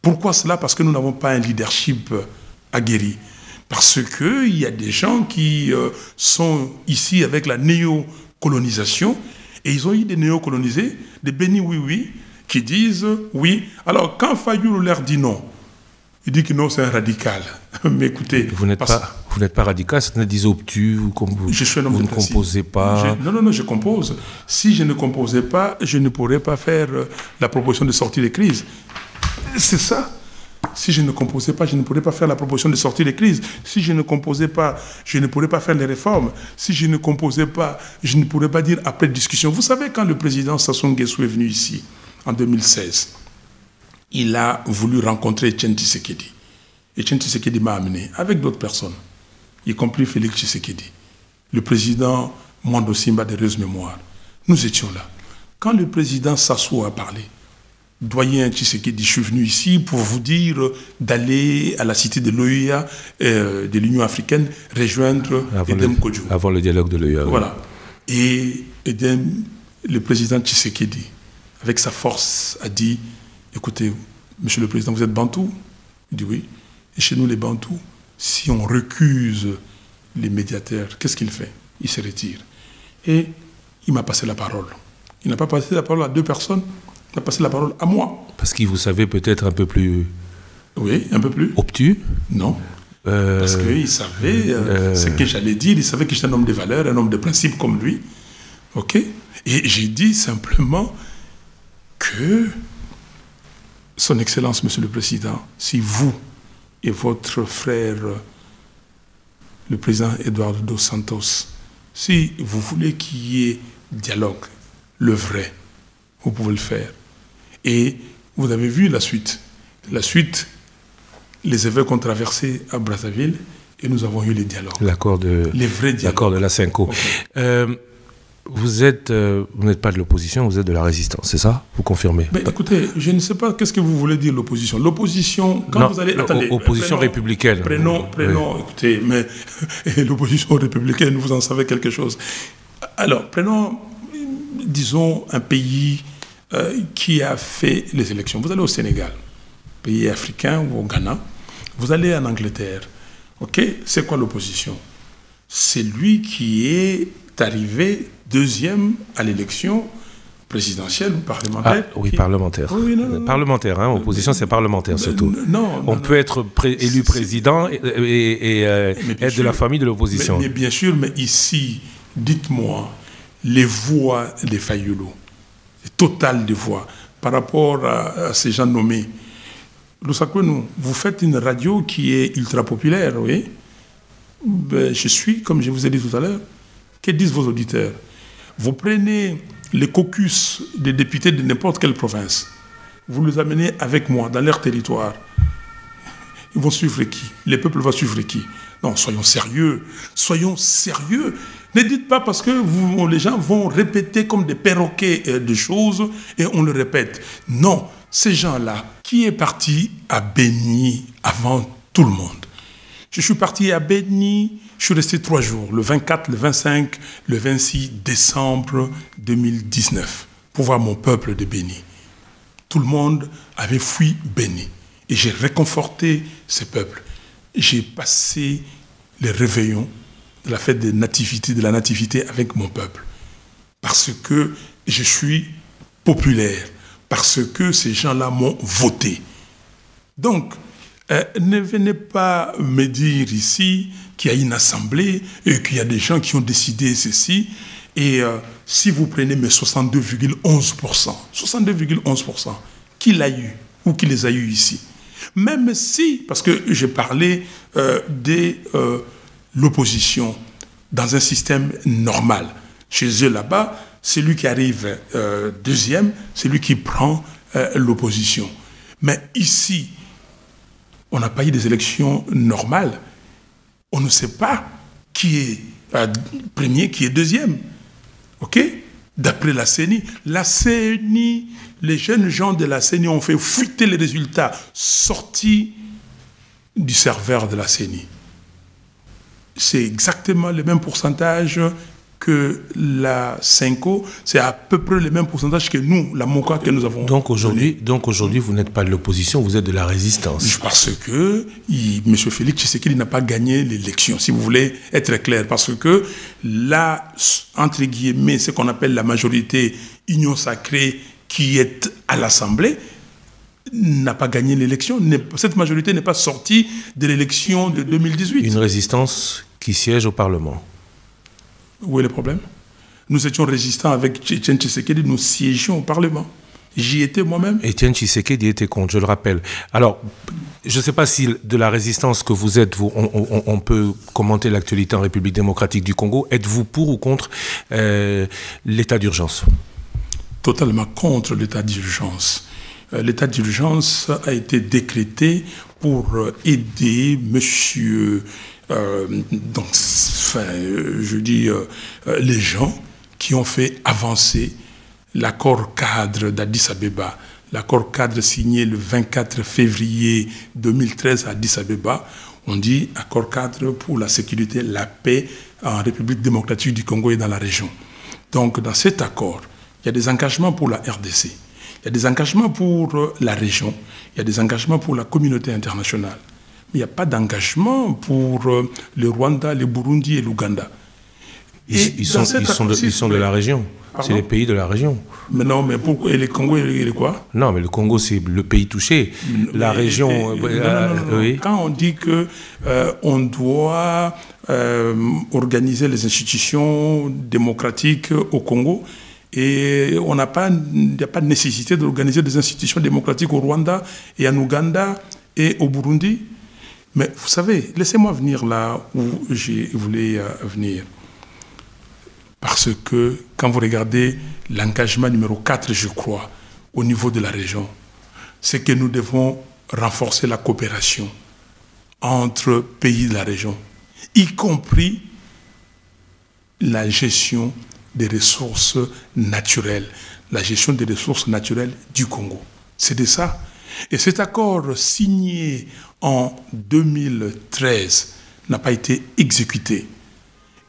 Pourquoi cela? Parce que nous n'avons pas un leadership aguerri. Parce qu'il y a des gens qui euh, sont ici avec la néocolonisation et ils ont eu des néocolonisés, des bénis oui-oui, qui disent oui. Alors quand Fayou leur dit non, il dit que non, c'est un radical. Mais écoutez. Vous n'êtes pas, vous n'êtes pas radical, c'est des obtus, vous, je suis un homme vous ne composez pas. non, non, non, je compose. Si je ne composais pas, je ne pourrais pas faire euh, la proposition de sortie des crises. C'est ça. Si je ne composais pas, je ne pourrais pas faire la proposition de sortir des crises. Si je ne composais pas, je ne pourrais pas faire les réformes. Si je ne composais pas, je ne pourrais pas dire après discussion. Vous savez, quand le président Sassou Nguesso est venu ici, en 2016, il a voulu rencontrer Etienne Tshisekedi. Etienne Tshisekedi m'a amené avec d'autres personnes, y compris Félix Tshisekedi, le président Mwando Simba de Reuse Mémoire. Nous étions là. Quand le président Sassou a parlé, doyen Tshisekedi, je suis venu ici pour vous dire d'aller à la cité de l'OEA, euh, de l'Union africaine, rejoindre Edem Kodjo. Avant le dialogue de l'OEA. Voilà. Et Edem, le président Tshisekedi, avec sa force, a dit Écoutez, monsieur le président, vous êtes Bantou? Il dit Oui. Et chez nous, les Bantous, si on recuse les médiateurs, qu'est-ce qu'il fait? Il se retire. Et il m'a passé la parole. Il n'a pas passé la parole à deux personnes, a passé la parole à moi. Parce qu'il vous savait peut-être un peu plus. Oui, un peu plus. Obtus Non. Euh, Parce qu'il savait euh, euh, ce que j'allais dire, il savait que j'étais un homme de valeur, un homme de principe comme lui. OK Et j'ai dit simplement que, Son Excellence, Monsieur le Président, si vous et votre frère, le président Eduardo dos Santos, si vous voulez qu'il y ait dialogue, le vrai, vous pouvez le faire. Et vous avez vu la suite. La suite, les évêques ont traversé à Brazzaville et nous avons eu les dialogues. L'accord de, les vrais dialogues. L'accord de la Cinco. Euh, vous êtes, euh, vous n'êtes pas de l'opposition, vous êtes de la résistance, c'est ça? Vous confirmez? Écoutez, je ne sais pas qu'est-ce que vous voulez dire l'opposition? L'opposition, quand Non, vous allez, attendez, opposition prénom- républicaine. Prénom, Oui. prénom, écoutez, mais l'opposition républicaine, vous en savez quelque chose. Alors, prenons, disons, un pays euh, qui a fait les élections. Vous allez au Sénégal, pays africain ou au Ghana. Vous allez en Angleterre. Ok, c'est quoi l'opposition? C'est lui qui est arrivé deuxième à l'élection présidentielle ou Ah, parlementaire. oui, qui- parlementaire. Oui, oui, non, non, non. Parlementaire, hein, opposition, c'est parlementaire surtout. Non, On peut être pré- élu président et, et- et, euh, être de la famille de l'opposition. Mais, mais bien sûr, mais ici, dites-moi, les voix des Fayoulou, total de voix, par rapport à, ces gens nommés. Lusakwenou, vous faites une radio qui est ultra populaire, oui. Ben, je suis, comme je vous ai dit tout à l'heure, que disent vos auditeurs? Vous prenez les caucus des députés de n'importe quelle province, vous les amenez avec moi dans leur territoire. Ils vont suivre qui? Les peuples vont suivre qui? Non, soyons sérieux. Soyons sérieux. Ne dites pas parce que vous- les gens vont répéter comme des perroquets euh, des choses et on le répète. Non, ces gens-là, qui est parti à Béni avant tout le monde Je suis parti à Béni, je suis resté trois jours, le 24, le 25, le 26 décembre 2019, pour voir mon peuple de Béni tout le monde avait fui Béni. Et j'ai réconforté ces peuples. J'ai passé les réveillons de la fête des de la nativité avec mon peuple. Parce que je suis populaire. Parce que ces gens-là m'ont voté. Donc, euh, ne venez pas me dire ici qu'il y a une assemblée et qu'il y a des gens qui ont décidé ceci. Et euh, si vous prenez mes 62,11%, 62,11%, qui l'a eu ou qui les a eu ici Même si, parce que j'ai parlé euh, de euh, l'opposition dans un système normal. Chez eux là-bas, c'est lui qui arrive euh, deuxième, c'est lui qui prend euh, l'opposition. Mais ici, on n'a pas eu des élections normales. On ne sait pas qui est euh, premier, qui est deuxième. OK? D'après la CENI. La CENI, les jeunes gens de la CENI ont fait fuiter les résultats sortis du serveur de la CENI. C'est exactement le même pourcentage que la Cinco, c'est à peu près le même pourcentage que nous, la MOCA que nous avons. Donc aujourd'hui, donc aujourd'hui, vous n'êtes pas de l'opposition, vous êtes de la résistance. Parce que il- M. Félix Tshisekedi n'a pas gagné l'élection, si vous voulez être clair. Parce que là, entre guillemets, ce qu'on appelle la majorité union sacrée qui est à l'Assemblée, n'a pas gagné l'élection. Cette majorité n'est pas sortie de l'élection de 2018. Une résistance qui siège au Parlement. Où est le problème? Nous étions résistants avec Tchétchen Tshisekedi, nous siégions au Parlement. J'y étais moi-même. Étienne Tshisekedi était contre, je le rappelle. Alors, je ne sais pas si de la résistance que vous êtes, vous, on, on- on peut commenter l'actualité en République démocratique du Congo. Êtes-vous pour ou contre euh, l'état d'urgence? Totalement contre l'état d'urgence. Euh, L'état d'urgence a été décrété pour euh, aider monsieur, euh, je dis, les gens qui ont fait avancer l'accord cadre d'Addis Abeba, l'accord cadre signé le 24 février 2013 à Addis Abeba. On dit accord cadre pour la sécurité, la paix en République démocratique du Congo et dans la région. Donc, dans cet accord, il y a des engagements pour la RDC, il y a des engagements pour euh, la région, il y a des engagements pour la communauté internationale. Mais il n'y a pas d'engagement pour euh, le Rwanda, le Burundi et l'Ouganda. ils, sont, cet ils, sont de, la région. C'est les pays de la région. Mais non, mais pourquoi Et les Congo et les quoi? Non, mais le Congo, c'est le pays touché. La Mais- région. et- euh, non, euh, non, non, non. oui. Quand on dit que euh, on doit euh, organiser les institutions démocratiques au Congo, et on n'a pas, il n'y a pas de nécessité d'organiser des institutions démocratiques au Rwanda et en Ouganda et au Burundi. Mais vous savez, laissez-moi venir là où je voulais euh, venir. Parce que quand vous regardez l'engagement numéro 4, je crois, au niveau de la région, c'est que nous devons renforcer la coopération entre pays de la région, y compris la gestion des ressources naturelles, la gestion des ressources naturelles du Congo. C'est de ça. Et cet accord signé en 2013 n'a pas été exécuté.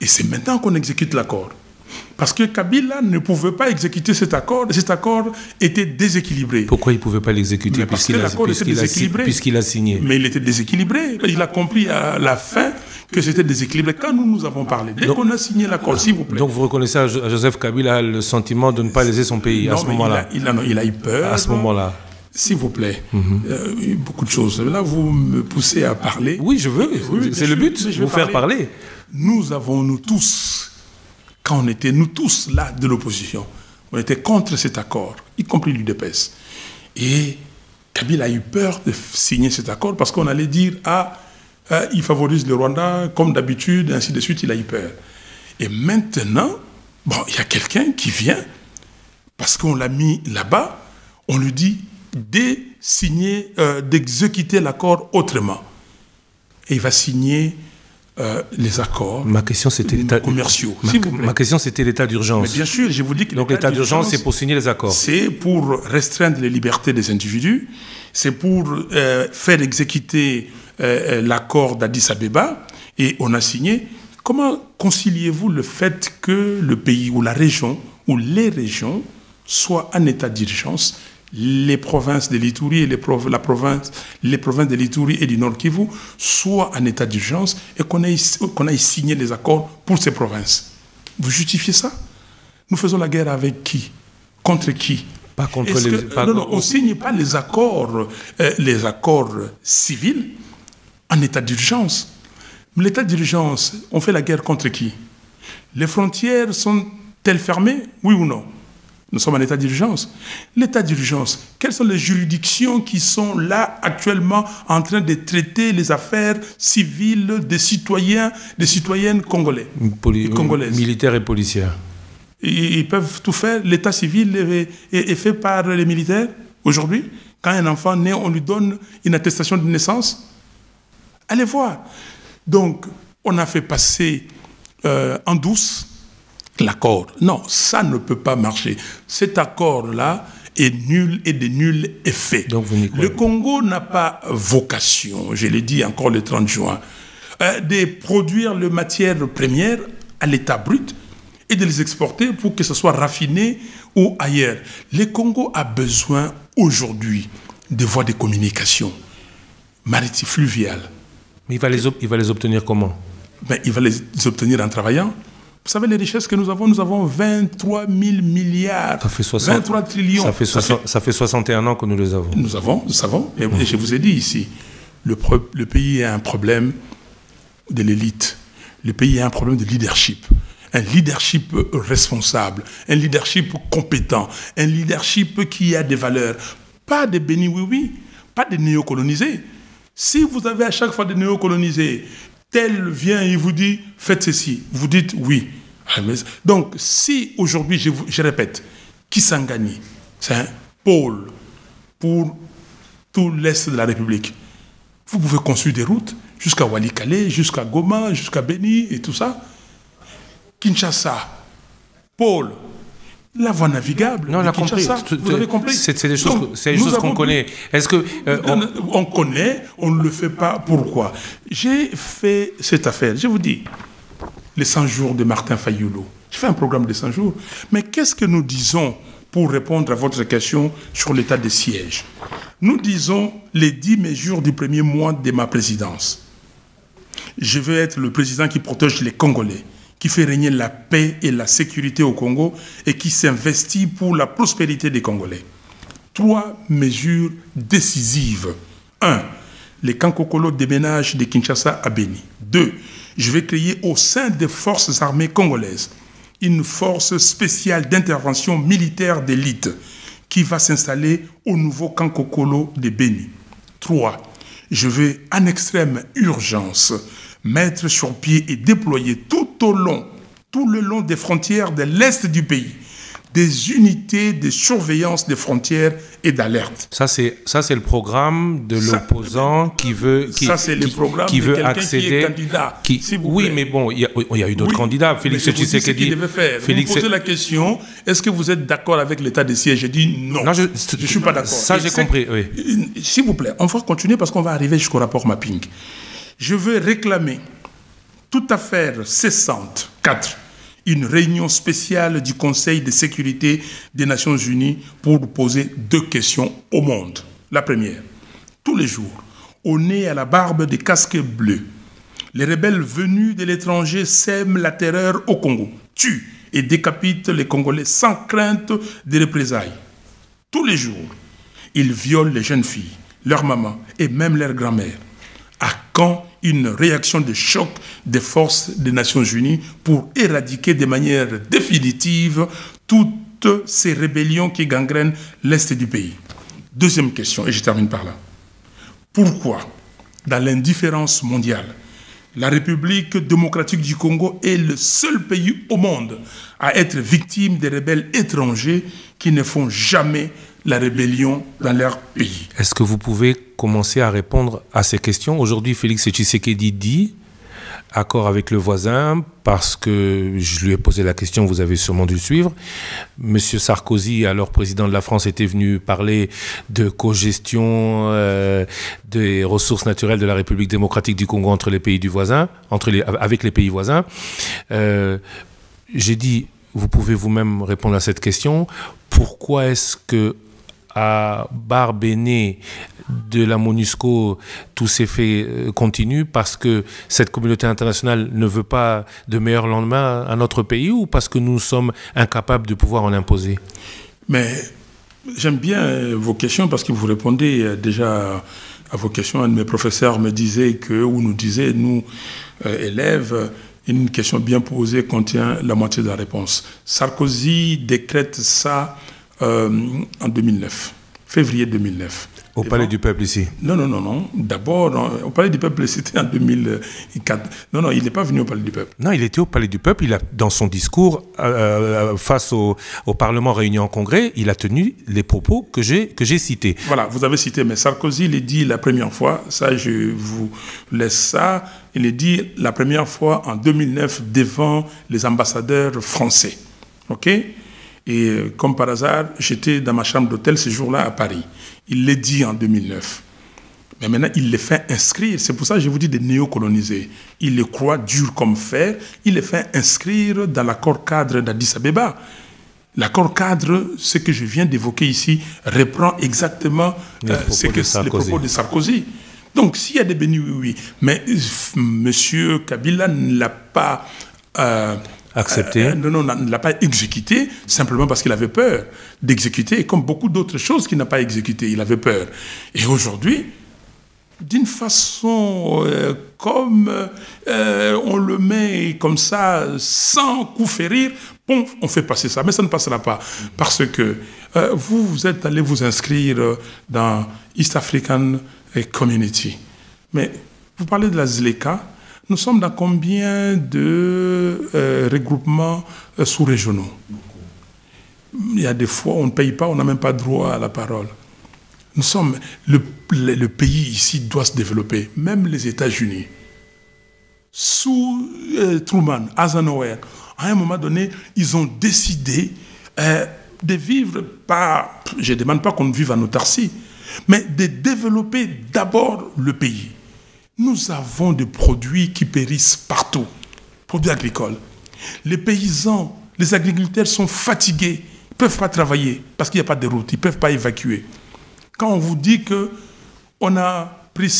Et c'est maintenant qu'on exécute l'accord. Parce que Kabila ne pouvait pas exécuter cet accord, cet accord était déséquilibré. Pourquoi il ne pouvait pas l'exécuter Puisqu'il a, puisqu'il a, signé? Mais il était déséquilibré. Il a compris à la fin que c'était déséquilibré quand nous nous avons parlé. Dès qu'on a signé l'accord, s'il vous plaît. Donc vous reconnaissez à Joseph Kabila le sentiment de ne pas laisser son pays à ce moment-là il, a, il a eu peur. À ce moment-là. S'il vous plaît, mhm. euh, beaucoup de choses. Là, vous me poussez à parler. Oui, je veux. c'est le but, je vous faire parler. Nous avons, nous tous, quand on était, nous tous là de l'opposition, on était contre cet accord, y compris l'UDPS. Et Kabila a eu peur de signer cet accord parce qu'on allait dire, ah, ah, il favorise le Rwanda comme d'habitude, ainsi de suite, il a eu peur. Et maintenant, bon, il y a quelqu'un qui vient, parce qu'on l'a mis là-bas, on lui dit, de signer, euh, d'exécuter l'accord autrement. Et il va signer euh, les accords ma question, c'était l'état commerciaux. Ma, ma question, c'était l'état d'urgence. bien sûr, je vous dis que donc l'état d'urgence, c'est pour signer les accords. C'est pour restreindre les libertés des individus. C'est pour euh, faire exécuter l'accord d'Addis Abeba. Et on a signé. Comment conciliez-vous le fait que le pays ou la région ou les régions soient en état d'urgence? Les provinces de l'Itourie et les, la province, les provinces de l'Itourie et du Nord Kivu soient en état d'urgence et qu'on ait, qu'on ait signé les accords pour ces provinces. Vous justifiez ça? Nous faisons la guerre avec qui? Contre qui? Pas contre les... non, non, on ne signe pas les accords, euh, les accords civils en état d'urgence. L'état d'urgence, on fait la guerre contre qui? Les frontières sont-elles fermées? Oui ou non? Nous sommes en état d'urgence. L'état d'urgence, quelles sont les juridictions qui sont là actuellement en train de traiter les affaires civiles des citoyens, des citoyennes congolais, congolaises? Militaires et policières. Ils peuvent tout faire. L'état civil est, fait par les militaires aujourd'hui. Quand un enfant naît, on lui donne une attestation de naissance. Allez voir. Donc, on a fait passer euh, en douce l'accord. Non, ça ne peut pas marcher. Cet accord-là est nul et de nul effet. Donc le Congo n'a pas vocation, je l'ai dit encore le 30 juin, euh, de produire les matières premières à l'état brut et de les exporter pour que ce soit raffiné ou ailleurs. Le Congo a besoin aujourd'hui de voies de communication maritimes, fluviales. Mais il va les, il va les obtenir comment? Ben, Il va les obtenir en travaillant. Vous savez les richesses que nous avons? Nous avons 23 000 milliards. Ça fait 23 trillions. Ça fait, ça, fait, 61 ans que nous les avons. Nous avons, nous savons. Et, je vous ai dit ici, le, le pays a un problème de l'élite. Le pays a un problème de leadership. Un leadership responsable, un leadership compétent, un leadership qui a des valeurs. Pas de béni oui-oui, pas de néocolonisés. Si vous avez à chaque fois des néocolonisés tel vient et vous dit faites ceci, vous dites oui. Ah, donc, si aujourd'hui, je, je, répète, Kisangani, c'est un pôle pour tout l'Est de la République, vous pouvez construire des routes jusqu'à Walikale, jusqu'à Goma, jusqu'à Beni et tout ça. Kinshasa, pôle la voie navigable. Non, on a compris. Vous avez compris C'est des choses, qu'on connaît. Est-ce que euh, on... connaît, on ne le fait pas. Pourquoi? J'ai fait cette affaire. Je vous dis, les 100 jours de Martin Fayoulou. J'ai fait un programme de 100 jours. Mais qu'est-ce que nous disons pour répondre à votre question sur l'état des sièges? Nous disons les 10 mesures du premier mois de ma présidence. Je veux être le président qui protège les Congolais qui fait régner la paix et la sécurité au Congo et qui s'investit pour la prospérité des Congolais. Trois mesures décisives. Un, les Kankokolo déménagent de Kinshasa à Beni. Deux, je vais créer au sein des forces armées congolaises une force spéciale d'intervention militaire d'élite qui va s'installer au nouveau Kankokolo de Beni. Trois, je vais en extrême urgence mettre sur pied et déployer tout au long, tout le long des frontières de l'Est du pays des unités de surveillance des frontières et d'alerte. Ça c'est ça c'est le programme de l'opposant qui veut qui, ça c'est le programme qui veut accéder qui est candidat. qui- vous oui plaît. mais bon il y a, il y a eu d'autres Oui, candidats Félix Tshisekedi qu'il devait faire. Félix vous posez la question est-ce que vous êtes d'accord avec l'état de siège J'ai dit non. Non, je- je suis pas d'accord. ça, j'ai compris, oui. S'il vous plaît, on va continuer parce qu'on va arriver jusqu'au rapport mapping. Je veux réclamer toute affaire cessante. 4. Une réunion spéciale du Conseil de sécurité des Nations Unies pour poser deux questions au monde. La première, tous les jours, au nez à la barbe des casques bleus, les rebelles venus de l'étranger sèment la terreur au Congo, tuent et décapitent les Congolais sans crainte de représailles. Tous les jours, ils violent les jeunes filles, leurs mamans et même leurs grand-mères. À quand une réaction de choc des forces des Nations Unies pour éradiquer de manière définitive toutes ces rébellions qui gangrènent l'Est du pays Deuxième question, et je termine par là. Pourquoi, dans l'indifférence mondiale, la République démocratique du Congo est le seul pays au monde à être victime des rebelles étrangers qui ne font jamais la rébellion dans leur pays Est-ce que vous pouvez commencer à répondre à ces questions Aujourd'hui, Félix Tshisekedi dit accord avec le voisin parce que je lui ai posé la question, vous avez sûrement dû suivre. Monsieur Sarkozy, alors président de la France, était venu parler de co-gestion euh, des ressources naturelles de la République démocratique du Congo entre les pays du voisin, entre les, avec les pays voisins. Euh, J'ai dit, vous pouvez vous-même répondre à cette question. Pourquoi est-ce que à Barbéné de la MONUSCO, tous ces faits euh, continuent parce que cette communauté internationale ne veut pas de meilleurs lendemains à notre pays ou parce que nous sommes incapables de pouvoir en imposer? Mais j'aime bien euh, vos questions parce que vous répondez euh, déjà à vos questions. Un de mes professeurs me disait que, ou nous disait, nous, élèves, une question bien posée contient la moitié de la réponse. Sarkozy décrète ça euh, en 2009, février 2009. Au Devant- Palais du Peuple ici? Non, non, non, non. D'abord, au Palais du Peuple, c'était en 2004. Non, non, il n'est pas venu au Palais du Peuple. Non, il était au Palais du Peuple. Il a, dans son discours euh, face au, au Parlement réuni en congrès, il a tenu les propos que j'ai que j'ai cités. Voilà, vous avez cité, mais Sarkozy l'a dit la première fois, ça je vous laisse ça, il l'a dit la première fois en 2009 devant les ambassadeurs français. OK? Et euh, comme par hasard, j'étais dans ma chambre d'hôtel ce jour-là à Paris. Il l'a dit en 2009. Mais maintenant, il les fait inscrire. C'est pour ça que je vous dis de néocoloniser. Il les croit dur comme fer. Il les fait inscrire dans l'accord cadre d'Addis Abeba. L'accord cadre, ce que je viens d'évoquer ici, reprend exactement euh, ce que les propos de Sarkozy. Donc, s'il y a des bénis, oui, oui. Mais euh, M. Kabila ne l'a pas euh, Accepté. euh, non, non, ne l'a pas exécuté simplement parce qu'il avait peur d'exécuter, comme beaucoup d'autres choses qu'il n'a pas exécutées. Il avait peur. Et aujourd'hui, d'une façon euh, comme euh, on le met comme ça, sans coup férir, bon, on fait passer ça. Mais ça ne passera pas. Parce que vous, vous êtes allé vous inscrire dans East African Community. Mais vous parlez de la ZLECA. Nous sommes dans combien de euh, regroupements euh, sous-régionaux? Il y a des fois, on ne paye pas, on n'a même pas droit à la parole. Nous sommes, le, le, pays ici doit se développer, même les États-Unis. Sous euh, Truman, Eisenhower, à un moment donné, ils ont décidé de vivre pas, je ne demande pas qu'on vive en autarcie, mais de développer d'abord le pays. Nous avons des produits qui périssent partout, produits agricoles. Les paysans, les agriculteurs sont fatigués, ils ne peuvent pas travailler parce qu'il n'y a pas de route, ils ne peuvent pas évacuer. Quand on vous dit que on a pris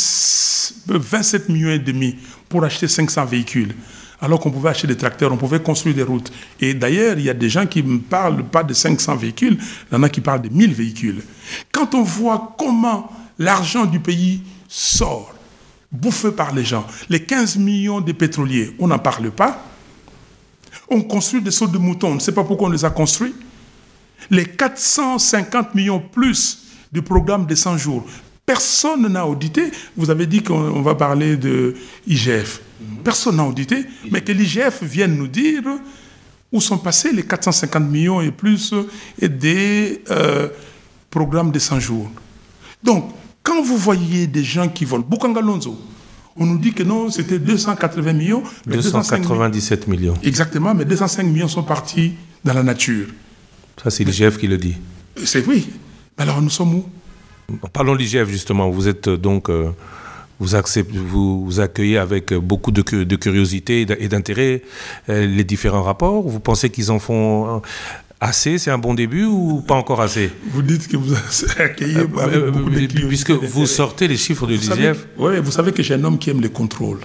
27 millions et demi pour acheter 500 véhicules, alors qu'on pouvait acheter des tracteurs, on pouvait construire des routes. Et d'ailleurs, il y a des gens qui ne parlent pas de 500 véhicules, il y en a qui parlent de 1000 véhicules. Quand on voit comment l'argent du pays sort, bouffé par les gens, les 15 millions de pétroliers, on n'en parle pas. On construit des sauts de moutons, on ne sait pas pourquoi on les a construits. Les 450 millions plus du programme de 100 jours, personne n'a audité. Vous avez dit qu'on va parler de IGF. Personne n'a audité, mais que l'IGF vienne nous dire Où sont passés les 450 millions et plus des euh, programmes de 100 jours Donc, quand vous voyez des gens qui volent, Bukangalonzo, on nous dit que non, c'était 280 millions. 297 millions. Exactement, mais 205 millions sont partis dans la nature. Ça, c'est l'IGF qui le dit. C'est oui. Alors, nous sommes où? Parlons de l'IGF, justement. Vous êtes euh, donc. Euh, vous, acceptez, vous, accueillez avec beaucoup de, de curiosité et d'intérêt euh, les différents rapports. Vous pensez qu'ils en font assez C'est un bon début ou pas encore assez? Vous dites que vous accueillez avec beaucoup de Puisque vous sortez les chiffres de l'IGF. Oui, vous savez que j'ai un homme qui aime les contrôles.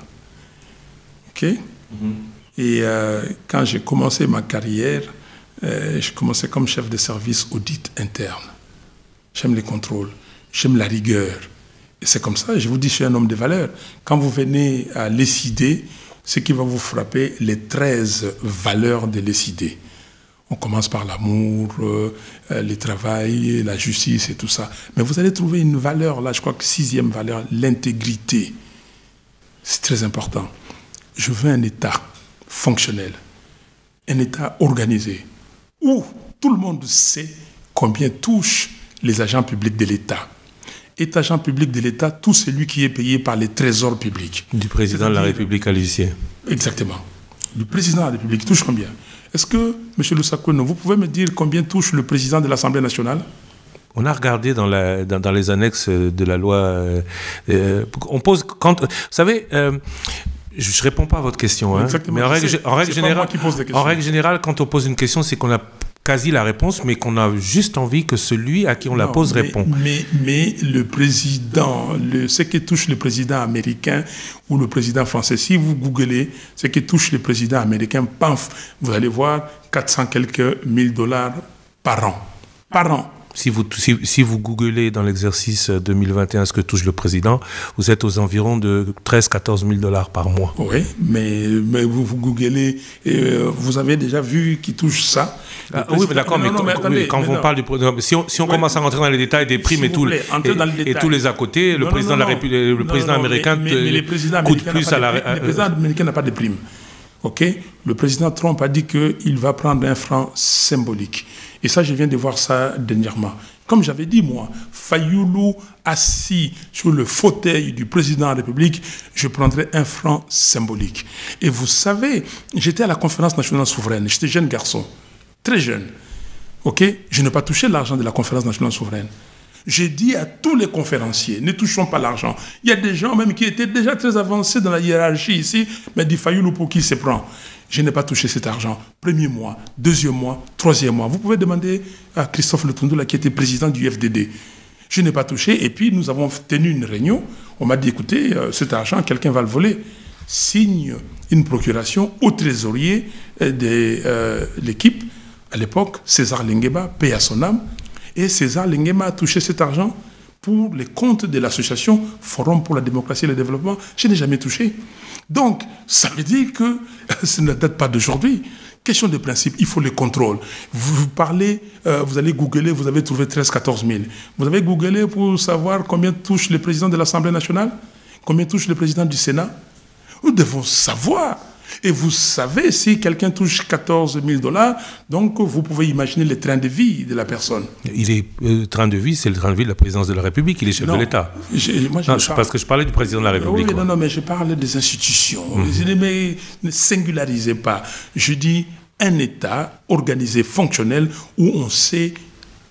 OK? Mhm. Et quand j'ai commencé ma carrière, je commençais comme chef de service audit interne. J'aime les contrôles. J'aime la rigueur. Et c'est comme ça, je vous dis, je suis un homme de valeur. Quand vous venez à l'ECID, ce qui va vous frapper, les 13 valeurs de l'ECID. On commence par l'amour, euh, le travail, la justice et tout ça. Mais vous allez trouver une valeur, là, je crois que sixième valeur, l'intégrité. C'est très important. Je veux un État fonctionnel, un État organisé, où tout le monde sait combien touche les agents publics de l'État est agent public de l'État tout celui qui est payé par les trésors publics. Du président de la République à l'huissier. Exactement. Du président de la République touche combien? Est-ce que, M. Lussakono, vous pouvez me dire combien touche le président de l'Assemblée nationale? On a regardé dans, la, dans, les annexes de la loi. Euh, euh, on pose quand. Vous savez. Euh, je ne réponds pas à votre question, hein, mais en règle, en règle générale, en règle générale, quand on pose une question, c'est qu'on a quasi la réponse, mais qu'on a juste envie que celui à qui on la pose répond. Mais, mais le président, le, ce qui touche le président américain ou le président français, si vous googlez ce qui touche le président américain, paf, vous allez voir 400 quelques mille dollars par an. Par an. Si vous, si, vous googlez dans l'exercice 2021 ce que touche le président, vous êtes aux environs de 13-14 000 dollars par mois. Oui, mais, mais vous, vous googlez, euh, vous avez déjà vu qui touche ça? Ah, oui, mais d'accord, mais, quand on parle du président, si on, si on commence à rentrer dans les détails des primes et, tout, et, et, tous les à côté, le président, de la République, le président américain coûte plus à la. Le président américain n'a pas de primes. Ok, le président Trump a dit qu'il va prendre un franc symbolique. Et ça, je viens de voir ça dernièrement. Comme j'avais dit, moi, Fayoulou assis sur le fauteuil du président de la République, je prendrais un franc symbolique. Et vous savez, j'étais à la conférence nationale souveraine, j'étais jeune garçon, très jeune. OK? Je n'ai pas touché l'argent de la conférence nationale souveraine. J'ai dit à tous les conférenciers, ne touchons pas l'argent. Il y a des gens même qui étaient déjà très avancés dans la hiérarchie ici, mais dit Fayoulou pour qui se prend? Je n'ai pas touché cet argent. Premier mois, deuxième mois, troisième mois. Vous pouvez demander à Christophe Letondoula qui était président du FDD. Je n'ai pas touché. Et puis, nous avons tenu une réunion. On m'a dit, écoutez, euh, cet argent, quelqu'un va le voler. Signe une procuration au trésorier euh, de euh, l'équipe, à l'époque, César Lingeba, paix à son âme. Et César Lingeba a touché cet argent pour les comptes de l'association Forum pour la démocratie et le développement. Je n'ai jamais touché. Donc, ça veut dire que ça ne date pas d'aujourd'hui. Question de principe, il faut les contrôles. Vous, parlez, euh, vous allez googler, vous avez trouvé 13-14 000. Vous avez googlé pour savoir combien touche le président de l'Assemblée nationale? Combien touche le président du Sénat? Nous devons savoir. Et vous savez, si quelqu'un touche 14 000 dollars, donc vous pouvez imaginer le train de vie de la personne. Il est, le train de vie, c'est le train de vie de la présidence de la République, il est chef de l'État. parce que je parlais du président de la République. Oui, non, non, mais je parle des institutions. Mhm. ne singularisez pas. Je dis un État organisé, fonctionnel, où on sait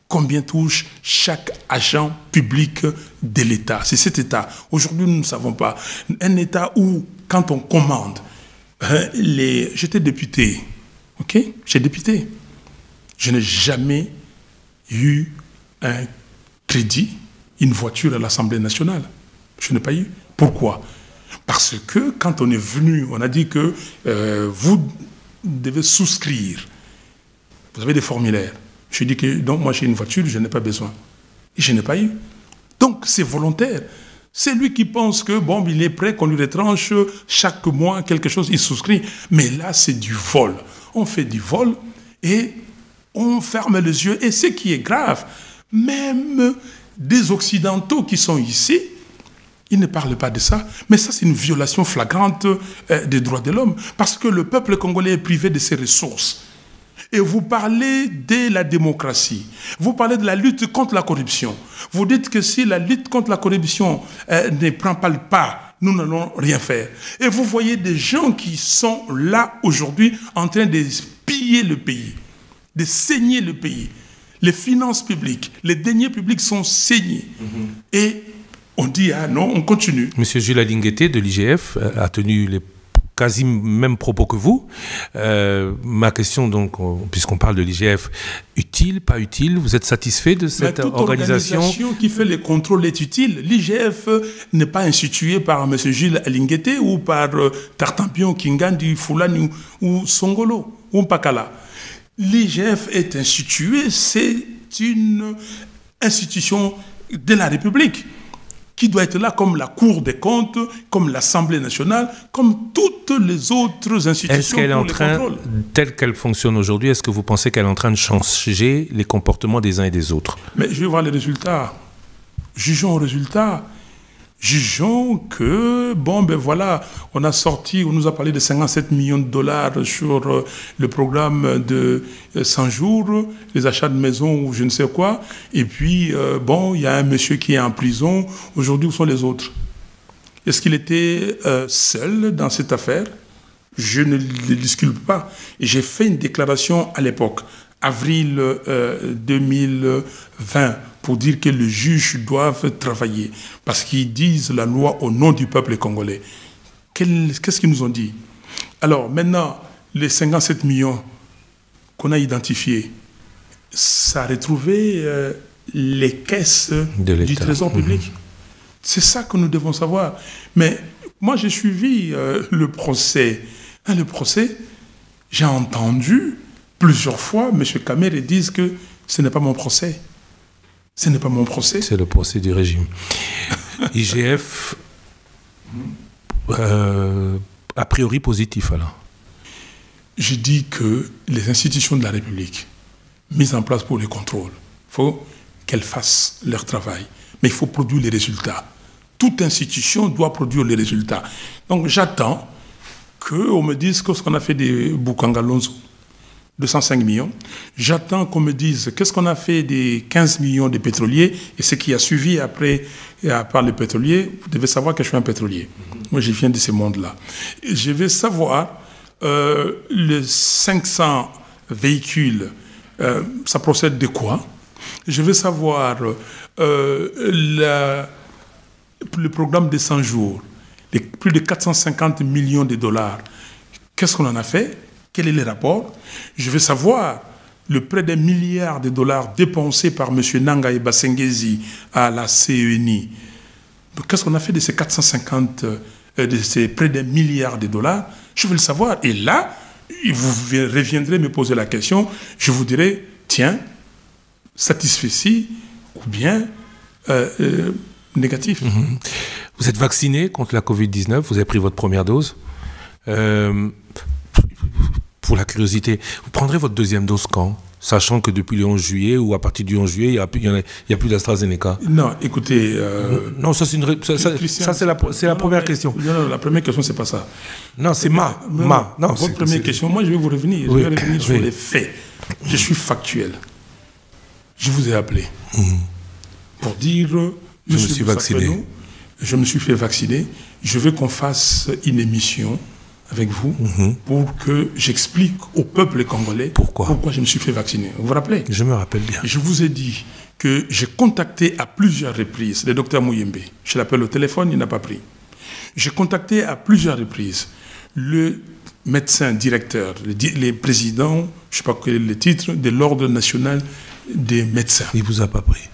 combien touche chaque agent public de l'État. C'est cet État. Aujourd'hui, nous ne savons pas. Un État où, quand on commande, Hein, j'étais député, ok? J'ai député. Je n'ai jamais eu un crédit, une voiture à l'Assemblée nationale. Je n'ai pas eu. Pourquoi? Parce que quand on est venu, on a dit que euh, vous devez souscrire. Vous avez des formulaires. Je dis que donc moi j'ai une voiture, je n'ai pas besoin. Et je n'ai pas eu. Donc c'est volontaire. C'est lui qui pense que, bon, il est prêt qu'on lui retranche chaque mois quelque chose, il souscrit. Mais là, c'est du vol. On fait du vol et on ferme les yeux. Et ce qui est grave, même des Occidentaux qui sont ici, ils ne parlent pas de ça. Mais ça, c'est une violation flagrante euh, des droits de l'homme. Parce que le peuple congolais est privé de ses ressources. Et vous parlez de la démocratie, vous parlez de la lutte contre la corruption. Vous dites que si la lutte contre la corruption euh, ne prend pas le pas, nous n'allons rien faire. Et vous voyez des gens qui sont là aujourd'hui en train de piller le pays, de saigner le pays. Les finances publiques, les deniers publics sont saignés. Et on dit, ah non, on continue. Monsieur Gilles Alingueté de l'IGF euh, a tenu les quasi mêmes propos que vous. Euh, ma question, donc, puisqu'on parle de l'IGF, utile, pas utile Vous êtes satisfait de cette toute organisation organisation qui fait les contrôles est utile. L'IGF n'est pas institué par M. Gilles Alingueté ou par euh, Tartampion Kingandi, Fulani ou, ou Songolo ou Mpakala. L'IGF est institué, c'est une institution de la République qui doit être là comme la Cour des comptes, comme l'Assemblée nationale, comme toutes les autres Est-ce institutions qu'elle est en train, telle qu'elle fonctionne aujourd'hui, est-ce que vous pensez qu'elle est en train de changer les comportements des uns et des autres? Mais je vais voir les résultats. Jugeons aux résultats. Jugeons que, bon, ben voilà, on a sorti, on nous a parlé de 57 millions de dollars sur euh, le programme de euh, 100 jours, les achats de maisons ou je ne sais quoi. Et puis, euh, bon, il y a un monsieur qui est en prison. Aujourd'hui, où sont les autres? Est-ce qu'il était euh, seul dans cette affaire? Je ne le disculpe pas. J'ai fait une déclaration à l'époque, avril euh, 2020, pour dire que les juges doivent travailler, parce qu'ils disent la loi au nom du peuple congolais. Qu'est-ce qu'ils nous ont dit? Alors maintenant, les 57 millions qu'on a identifiés, ça a retrouvé euh, les caisses De du. Trésor public. C'est ça que nous devons savoir. Mais moi, j'ai suivi euh, le procès. Hein, le procès, j'ai entendu plusieurs fois M. Kamere dire que ce n'est pas mon procès. Ce n'est pas mon procès. C'est le procès du régime. IGF, euh, a priori positif alors. Je dis que les institutions de la République, mises en place pour les contrôles, il faut qu'elles fassent leur travail. Mais il faut produire les résultats. Toute institution doit produire les résultats. Donc j'attends qu'on me dise qu'est-ce qu'on a fait des Bukangalonzo, 205 millions. J'attends qu'on me dise qu'est-ce qu'on a fait des 15 millions de pétroliers et ce qui a suivi après, à part les pétroliers. Vous devez savoir que je suis un pétrolier. Moi, je viens de ce monde-là. Je vais savoir euh, les 500 véhicules, euh, ça procède de quoi? Je veux savoir euh, la- le programme de 100 jours, les plus de 450 millions de dollars. Qu'est-ce qu'on en a fait? Quel est le rapport Je veux savoir le près d'un milliard de dollars dépensés par M. Nanga et Basengezi à la CENI. Qu'est-ce qu'on a fait de ces 450, euh, de ces près d'un milliard de dollars Je veux le savoir. Et là, vous reviendrez me poser la question. Je vous dirai, tiens, satisfait ou bien euh, euh, négatif. Vous êtes vacciné contre la Covid-19, vous avez pris votre première dose. Pour la curiosité, vous prendrez votre deuxième dose quand? Sachant que depuis le 11 juillet ou à partir du 11 juillet, il n'y a, plus- plus d'AstraZeneca. Non, écoutez. euh, Non, ça c'est une ça, ça- Christian, ça, c'est la, c'est la non, première mais- question. Non, non, la première question, c'est pas ça. Non, c'est ma, Non, ma. Non, votre première question, moi je vais vous revenir. Oui, Je vais revenir sur oui. les faits. Je suis factuel. Je vous ai appelé pour dire Mhm. Je me suis vacciné. Je me suis fait vacciner. Je veux qu'on fasse une émission avec vous pour que j'explique au peuple congolais Mhm. Pourquoi pourquoi je me suis fait vacciner. Vous vous rappelez? Je me rappelle bien. je vous ai dit que j'ai contacté à plusieurs reprises le docteur Mouyembe. Je l'appelle au téléphone, il n'a pas pris. J'ai contacté à plusieurs reprises le médecin directeur, le, le président, je ne sais pas quel est le titre, de l'Ordre national des médecins. Il vous a pas pris.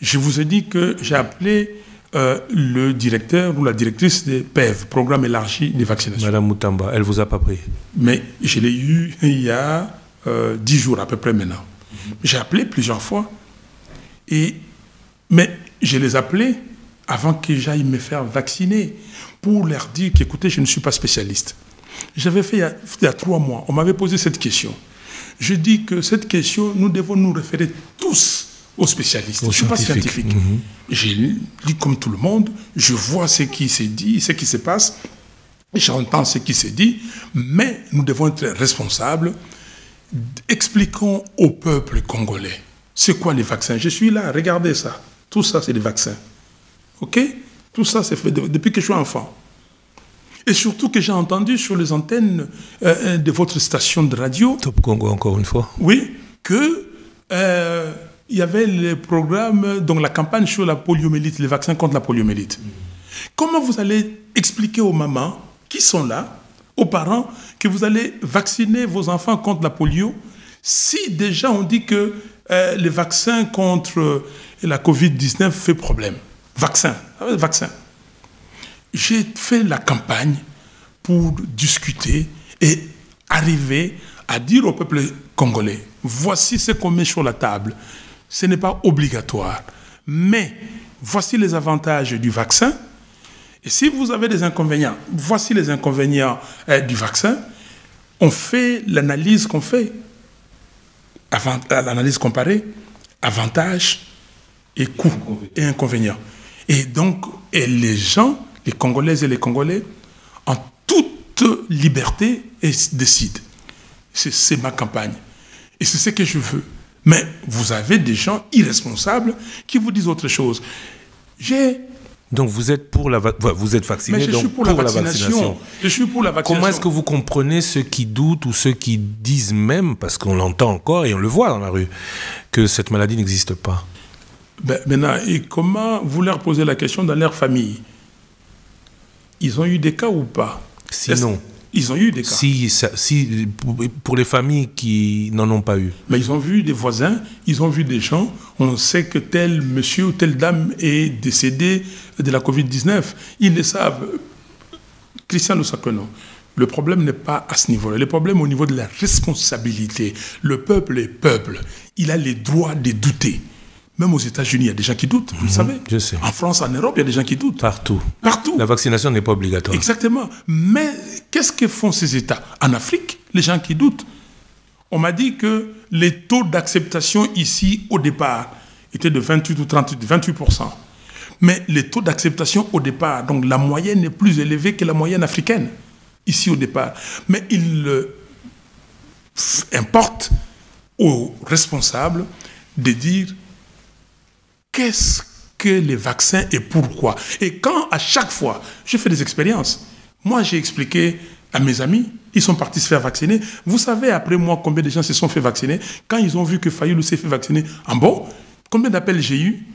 Je vous ai dit que j'ai appelé euh, le directeur ou la directrice des PEV, Programme élargi de vaccination. Madame Moutamba, elle vous a pas pris. Mais je l'ai eu il y a euh, dix jours à peu près maintenant. J'ai appelé plusieurs fois. Et, mais je les appelais avant que j'aille me faire vacciner pour leur dire qu'écoutez, je ne suis pas spécialiste. J'avais fait il y, a, il y a trois mois, on m'avait posé cette question. Je dis que cette question, nous devons nous référer tous aux spécialistes. Aux je ne suis pas scientifique. J'ai lu comme tout le monde, je vois ce qui s'est dit, ce qui se passe, j'entends ce qui s'est dit, mais nous devons être responsables. expliquons au peuple congolais c'est quoi les vaccins? Je suis là, regardez ça. Tout ça, c'est des vaccins. OK? Tout ça, c'est fait depuis que je suis enfant. Et surtout que j'ai entendu sur les antennes euh, euh, de votre station de radio. Top Congo, encore une fois. Oui, que euh, il y avait le programme, donc la campagne sur la poliomyélite, les vaccins contre la poliomyélite. Comment vous allez expliquer aux mamans qui sont là, aux parents, que vous allez vacciner vos enfants contre la polio si déjà on dit que les vaccins contre la Covid-19 fait problème? Vaccin, vaccin j'ai fait la campagne pour discuter et arriver à dire au peuple congolais, voici ce qu'on met sur la table. Ce n'est pas obligatoire, mais voici les avantages du vaccin. Et si vous avez des inconvénients, voici les inconvénients euh, du vaccin. On fait l'analyse qu'on fait, l'analyse comparée, avantages et coûts et inconvénients. Et donc, les gens les Congolaises et les Congolais, en toute liberté, décident. C'est ma campagne. Et c'est ce que je veux. Mais vous avez des gens irresponsables qui vous disent autre chose. J'ai donc vous êtes pour la vous êtes vacciné je donc suis pour, la, vaccination. Je suis pour la vaccination. Comment est-ce que vous comprenez ceux qui doutent ou ceux qui disent même parce qu'on l'entend encore et on le voit dans la rue que cette maladie n'existe pas? Ben, Maintenant, et comment vous leur posez la question dans leur famille? Ils ont eu des cas ou pas? Sinon. Ils ont eu des cas. Si, si, pour les familles qui n'en ont pas eu. Mais ils ont vu des voisins, ils ont vu des gens. On sait que tel monsieur ou telle dame est décédé de la Covid-19. Ils le savent. Christian Sakono, le problème n'est pas à ce niveau-là. Le problème est au niveau de la responsabilité. Le peuple est peuple. Il a les droits de douter. Même aux États-Unis, il y a des gens qui doutent, vous le mhm, savez. Je sais. En France, en Europe, il y a des gens qui doutent. Partout. Partout. La vaccination n'est pas obligatoire. Exactement. Mais qu'est-ce que font ces États? En Afrique, les gens qui doutent. On m'a dit que les taux d'acceptation ici, au départ, étaient de 28 ou 38, 28%. Mais les taux d'acceptation au départ, donc la moyenne est plus élevée que la moyenne africaine, ici au départ. Mais il euh, importe aux responsables de dire qu'est-ce que les vaccins et pourquoi? Et quand à chaque fois, je fais des expériences, moi j'ai expliqué à mes amis, ils sont partis se faire vacciner. Vous savez, après moi, combien de gens se sont fait vacciner? Quand ils ont vu que Fayoulou s'est fait vacciner en bon, combien d'appels j'ai eu?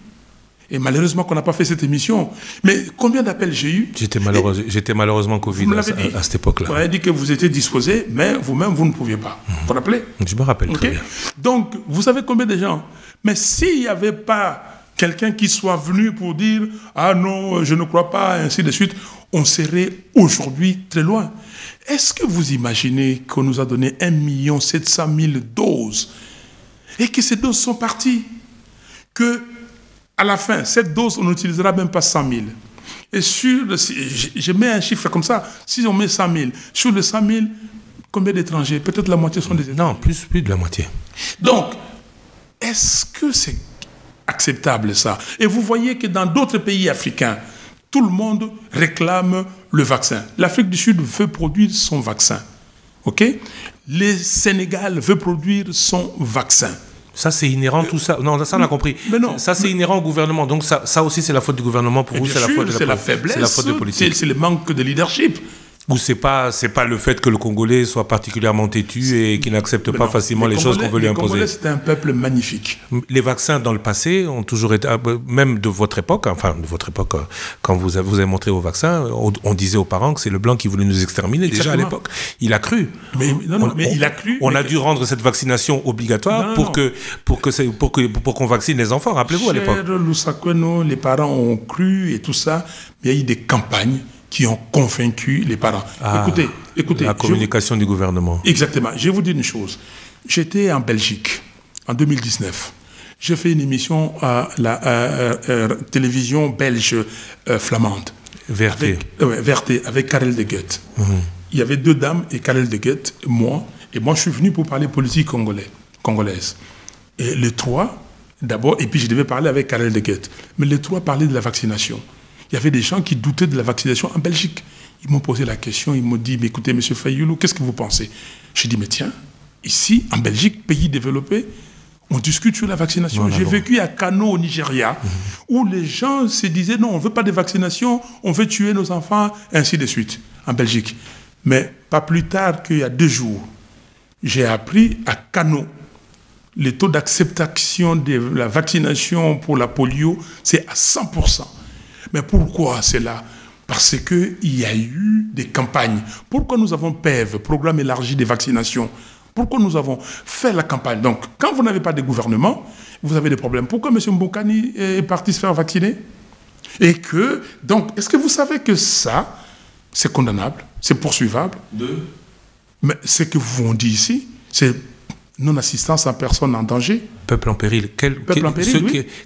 Et malheureusement qu'on n'a pas fait cette émission. Mais combien d'appels j'ai eu? J'étais malheureusement Covid à, cette époque-là. On a dit que vous étiez disposé, mais vous-même, vous ne pouviez pas. Vous vous rappelez? Je me rappelle très bien. Donc, vous savez combien de gens? Mais s'il n'y avait pas quelqu'un qui soit venu pour dire Ah non, je ne crois pas, ainsi de suite, on serait aujourd'hui très loin. Est-ce que vous imaginez qu'on nous a donné 1 700 000 doses et que ces doses sont parties Que à la fin, cette dose, on n'utilisera même pas 100 000. Et sur, le, je mets un chiffre comme ça, si on met 100 000, sur les 100 000, combien d'étrangers? Peut-être la moitié sont des étrangers. Non, plus, plus de la moitié. Donc, est-ce que c'est acceptable ça. Et vous voyez que dans d'autres pays africains, tout le monde réclame le vaccin. L'Afrique du Sud veut produire son vaccin. OK? Le Sénégal veut produire son vaccin. Ça, c'est inhérent, tout ça. Non, ça, on a compris. Mais non. Ça, c'est inhérent au gouvernement. Donc, ça, ça aussi, c'est la faute du gouvernement. Pour vous, c'est la faute de la, la faiblesse. C'est la faute de politique. C'est le manque de leadership. Ou c'est pas c'est pas le fait que le Congolais soit particulièrement têtu et qu'il n'accepte pas facilement les, choses qu'on veut lui imposer. Le Congolais c'est un peuple magnifique. Les vaccins dans le passé ont toujours été ah, bah, même de votre époque enfin de votre époque euh, quand vous avez, vous avez montré vos vaccins on, disait aux parents que c'est le blanc qui voulait nous exterminer déjà à l'époque. Il a cru. Mais, non, non, mais il a cru. On a dû rendre cette vaccination obligatoire pour, Que, pour que pour que pour qu'on vaccine les enfants. Rappelez-vous à l'époque. les parents ont cru et tout ça. Mais il y a eu des campagnes qui ont convaincu les parents. Ah, écoutez, écoutez. La communication du gouvernement. Exactement. Je vais vous dire une chose. J'étais en Belgique en 2019. J'ai fait une émission à la télévision belge euh, flamande. Verté. Avec, Verté, avec Karel de Guet. Mhm. Il y avait deux dames et Karel de Guet, moi. Et moi, je suis venu pour parler politique congolais, congolaise. Et les trois, d'abord, et puis je devais parler avec Karel de Guet. Mais les trois parlaient de la vaccination il y avait des gens qui doutaient de la vaccination en Belgique. Ils m'ont posé la question, ils m'ont dit, mais écoutez, monsieur Fayoulou, qu'est-ce que vous pensez? J'ai dit, mais tiens, ici, en Belgique, pays développé, on discute sur la vaccination. J'ai vécu à Kano, au Nigeria, où les gens se disaient non, on ne veut pas de vaccination, on veut tuer nos enfants, ainsi de suite, en Belgique. Mais pas plus tard qu'il y a deux jours, j'ai appris à Kano, le taux d'acceptation de la vaccination pour la polio, c'est à 100%. Mais pourquoi c'est là? Parce qu'il y a eu des campagnes. Pourquoi nous avons PEV, Programme élargi de vaccination Pourquoi nous avons fait la campagne? Donc, quand vous n'avez pas de gouvernement, vous avez des problèmes. Pourquoi M. Mboukani est parti se faire vacciner? Et que, donc, est-ce que vous savez que ça, c'est condamnable, c'est poursuivable? Mais ce que vous vous dit ici, c'est non-assistance à personne en danger. Peuple en péril.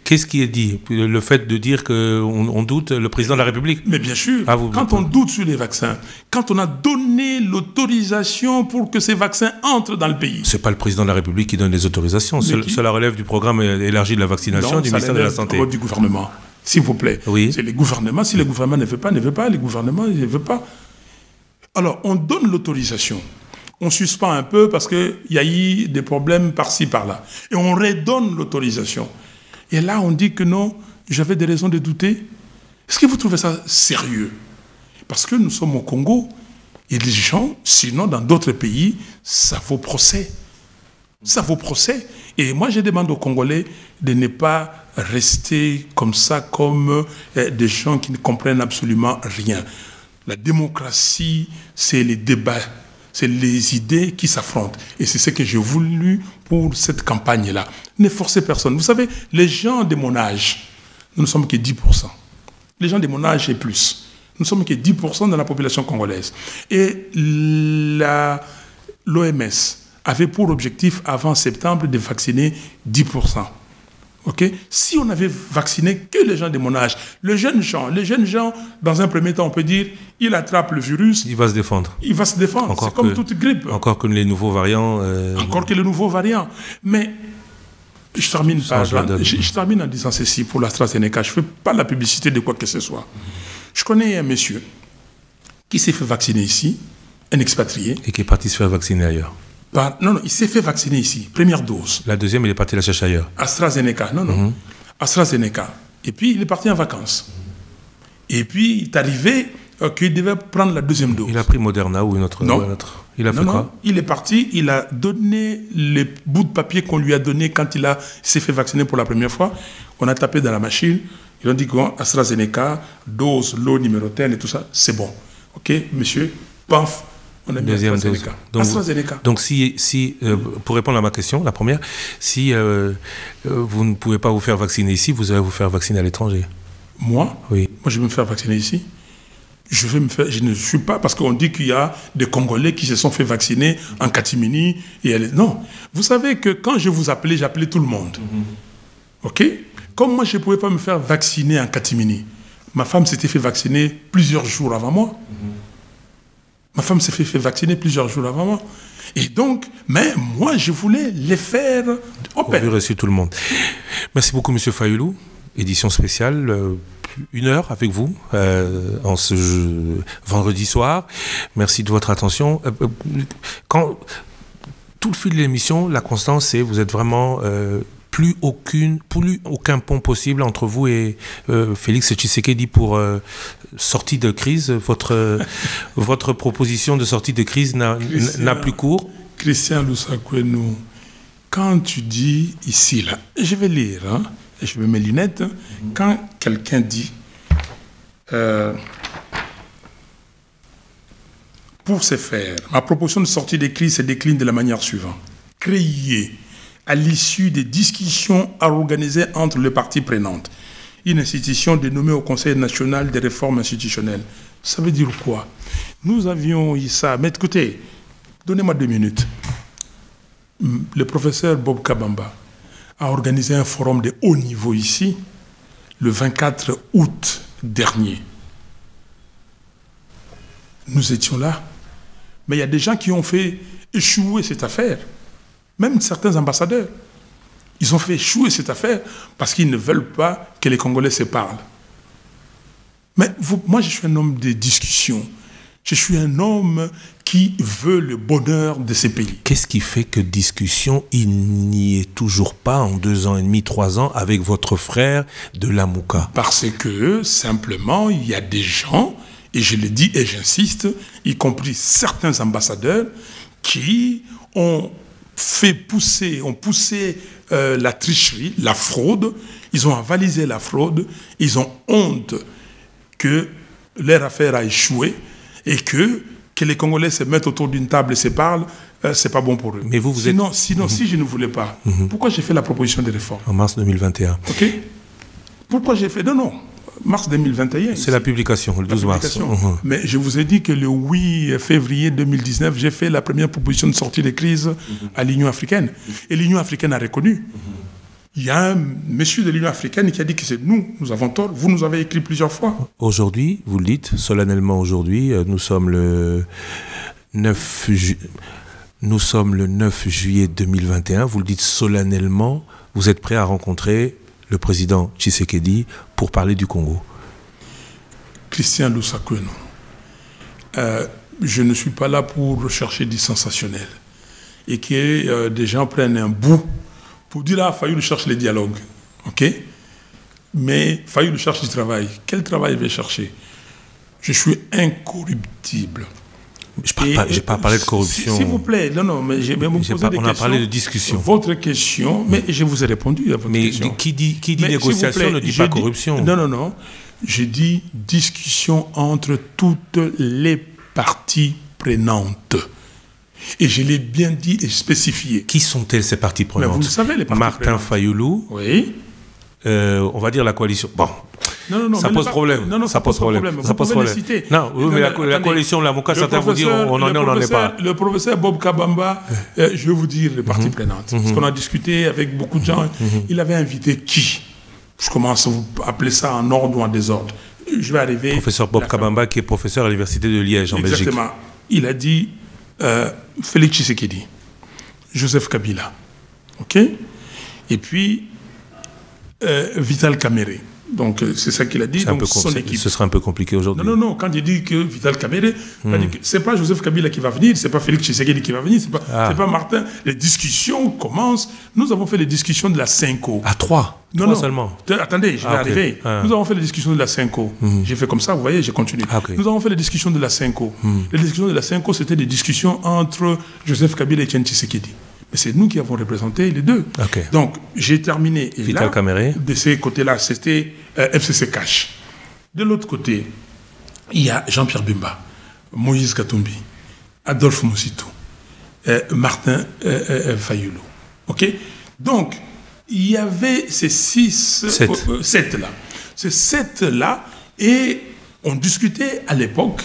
Qu'est-ce qui est dit? Le fait de dire qu'on on doute le président de la République Mais bien sûr, ah, quand on doute sur les vaccins, quand on a donné l'autorisation pour que ces vaccins entrent dans le pays. Ce n'est pas le président de la République qui donne les autorisations, cela relève du programme élargi de la vaccination du ministère de la Santé. du gouvernement, s'il vous plaît. Oui. C'est les gouvernements, si le gouvernement ne veut pas, ne veut pas, les gouvernements ne veulent pas. Alors, on donne l'autorisation on suspend un peu parce qu'il y a eu des problèmes par-ci, par-là. Et on redonne l'autorisation. Et là, on dit que non, j'avais des raisons de douter. Est-ce que vous trouvez ça sérieux? Parce que nous sommes au Congo, et les gens, sinon dans d'autres pays, ça vaut procès. Ça vaut procès. Et moi, je demande aux Congolais de ne pas rester comme ça, comme euh, des gens qui ne comprennent absolument rien. La démocratie, c'est les débats c'est les idées qui s'affrontent. Et c'est ce que j'ai voulu pour cette campagne-là. Ne forcez personne. Vous savez, les gens de mon âge, nous ne sommes que 10%. Les gens de mon âge et plus. Nous ne sommes que 10% de la population congolaise. Et l'OMS avait pour objectif, avant septembre, de vacciner 10%. Si on avait vacciné que les gens de mon âge, les jeunes gens, les jeunes gens, dans un premier temps, on peut dire, il attrape le virus. Il va se défendre. Il va se défendre. C'est comme toute grippe. Encore que les nouveaux variants. Euh, encore que les nouveaux variants. Mais je termine, je, termine en disant ceci pour l'AstraZeneca. Je ne fais pas la publicité de quoi que ce soit. Je connais un monsieur qui s'est fait vacciner ici, un expatrié. Et qui est parti se faire vacciner ailleurs non, non, il s'est fait vacciner ici, première dose. La deuxième, il est parti la chercher ailleurs. AstraZeneca, non, non. Mhm. AstraZeneca. Et puis, il est parti en vacances. Et puis, il est arrivé euh, qu'il devait prendre la deuxième dose. Il a pris Moderna ou une autre Non. Il a fait quoi? Il est parti, il a donné les bouts de papier qu'on lui a donné quand il, s'est fait vacciner pour la première fois. On a tapé dans la machine. Ils ont dit que AstraZeneca, dose, lot numéro et tout ça, c'est bon. OK, monsieur, paf, on a Deuxième AstraZeneca. Donc, AstraZeneca. donc si, si euh, pour répondre à ma question, la première, si euh, euh, vous ne pouvez pas vous faire vacciner ici, vous allez vous faire vacciner à l'étranger. Moi Oui. Moi, je vais me faire vacciner ici. Je, vais me faire, je ne suis pas, parce qu'on dit qu'il y a des Congolais qui se sont fait vacciner en catimini. Et elle, non. Vous savez que quand je vous appelais, j'appelais tout le monde. Mhm. OK? Comme moi, je ne pouvais pas me faire vacciner en catimini, ma femme s'était fait vacciner plusieurs jours avant moi. Mhm. Ma femme s'est fait, vacciner plusieurs jours avant moi. Et donc, mais moi, je voulais les faire open. reçu tout le monde. Merci beaucoup, Monsieur Fayoulou. Édition spéciale, euh, une heure avec vous euh, en ce vendredi soir. Merci de votre attention. Euh, quand tout le fil de l'émission, la constance, c'est vous êtes vraiment plus aucune, plus aucun pont possible entre vous et euh, Félix Tshisekedi pour euh, sortie de crise. Votre, votre proposition de sortie de crise n'a plus cours. Christian Lusakwenou, quand tu dis ici, là, je vais lire, hein, je mets mes lunettes, quand quelqu'un dit euh, pour ce faire, ma proposition de sortie de crise se décline de la manière suivante. Créer à l'issue des discussions organisées entre les parties prenantes. Une institution dénommée au Conseil national des réformes institutionnelles. Ça veut dire quoi? Nous avions eu ça. Mais écoutez, donnez-moi deux minutes. Le professeur Bob Kabamba a organisé un forum de haut niveau ici le 24 août dernier. Nous étions là. Mais il y a des gens qui ont fait échouer cette affaire même certains ambassadeurs. Ils ont fait échouer cette affaire parce qu'ils ne veulent pas que les Congolais se parlent. Mais moi, je suis un homme de discussion. Je suis un homme qui veut le bonheur de ces pays. Qu'est-ce qui fait que discussion, il n'y est toujours pas en deux ans et demi, trois ans avec votre frère de la Mouka? Parce que simplement, il y a des gens, et je le dis et j'insiste, y compris certains ambassadeurs, qui ont fait pousser, ont poussé euh, la tricherie, la fraude, ils ont avalisé la fraude, ils ont honte que leur affaire a échoué et que que les Congolais se mettent autour d'une table et se parlent, euh, c'est pas bon pour eux. Mais vous, vous sinon, êtes... Sinon, Mhm. si je ne voulais pas, pourquoi j'ai fait la proposition de réforme? En mars 2021. Ok? Pourquoi j'ai fait? Non, non. Mars 2021. C'est la publication, le 12 mars. publication. Mhm. Mais je vous ai dit que le 8 février 2019, j'ai fait la première proposition de sortie de crise à l'Union africaine. Et l'Union africaine a reconnu. Il y a un monsieur de l'Union africaine qui a dit que c'est nous, nous avons tort. Vous nous avez écrit plusieurs fois. Aujourd'hui, vous le dites solennellement aujourd'hui, euh, nous sommes le 9 ju- nous sommes le 9 juillet 2021, vous le dites solennellement, vous êtes prêt à rencontrer le président Tshisekedi pour parler du Congo. Christian Lusakwe, non. Euh, je ne suis pas là pour rechercher du sensationnel. Et que euh, des gens prennent un bout pour dire Ah, Fayou cherche les dialogues. OK? Mais Fayou cherche du travail. Quel travail il va chercher? Je suis incorruptible. Je n'ai pas, parlé de corruption. S'il vous plaît, non, non, mais j'ai J'ai poser pas- des on a parlé de discussion. Votre question, mais je vous ai répondu à votre Mais question. qui dit, qui dit Mais négociation plaît, ne dit pas corruption? Non, non, non. Je dis discussion entre toutes les parties prenantes. Et je l'ai bien dit et spécifié. Qui sont-elles ces parties prenantes vous le savez, les parties Martin prenantes. Fayoulou, Oui. euh, on va dire la coalition. Bon, Non, non, non, ça pose problème. Non, non, ça pose pas problème. Ça pose problème. Non, oui, mais la, la coalition, la Mouka, Le certains vous dire professeur- on en est, on n'en est pas. Le professeur Bob Kabamba, euh, je vais vous dire les Mhm. parties prenantes. Parce qu'on a discuté avec beaucoup de gens. Il avait invité qui? Je commence à vous appeler ça en ordre ou en désordre. Je vais arriver. Professeur Bob fin. Kabamba, qui est professeur à l'université de Liège, en Belgique. Exactement. Il a dit euh, Félix Tshisekedi, Joseph Kabila, ok? Et puis euh, Vital Kamere. Donc euh, c'est ça qu'il a dit. Donc son équipe. ce sera un peu compliqué aujourd'hui. Non, non, non. Quand il dit que Vital Kamere, Hmm. c'est pas Joseph Kabila qui va venir, c'est pas Félix Tshisekedi qui va venir, c'est pas, Ah. pas Martin. Les discussions commencent. Nous avons fait les discussions de la 5O. À trois Non, Trois non. seulement Te- Attendez, je vais Ah, arriver. Ah. Nous avons fait les discussions de la 5O. J'ai fait comme ça, vous voyez, j'ai continué. Ah. Nous avons fait les discussions de la 5O. Les discussions de la 5O, c'était des discussions entre Joseph Kabila et Etienne Tshisekedi. Mais c'est nous qui avons représenté les deux. Donc, j'ai terminé. Et là. De ces côtés-là, c'était euh, FCC Cash. De l'autre côté, il y a Jean-Pierre Bemba, Moïse Katumbi, Adolphe Moussitou, euh, Martin euh, euh, Fayoulou. OK? Donc, il y avait ces six, Sept. euh, euh, sept là. Ces sept-là, et on discutait à l'époque,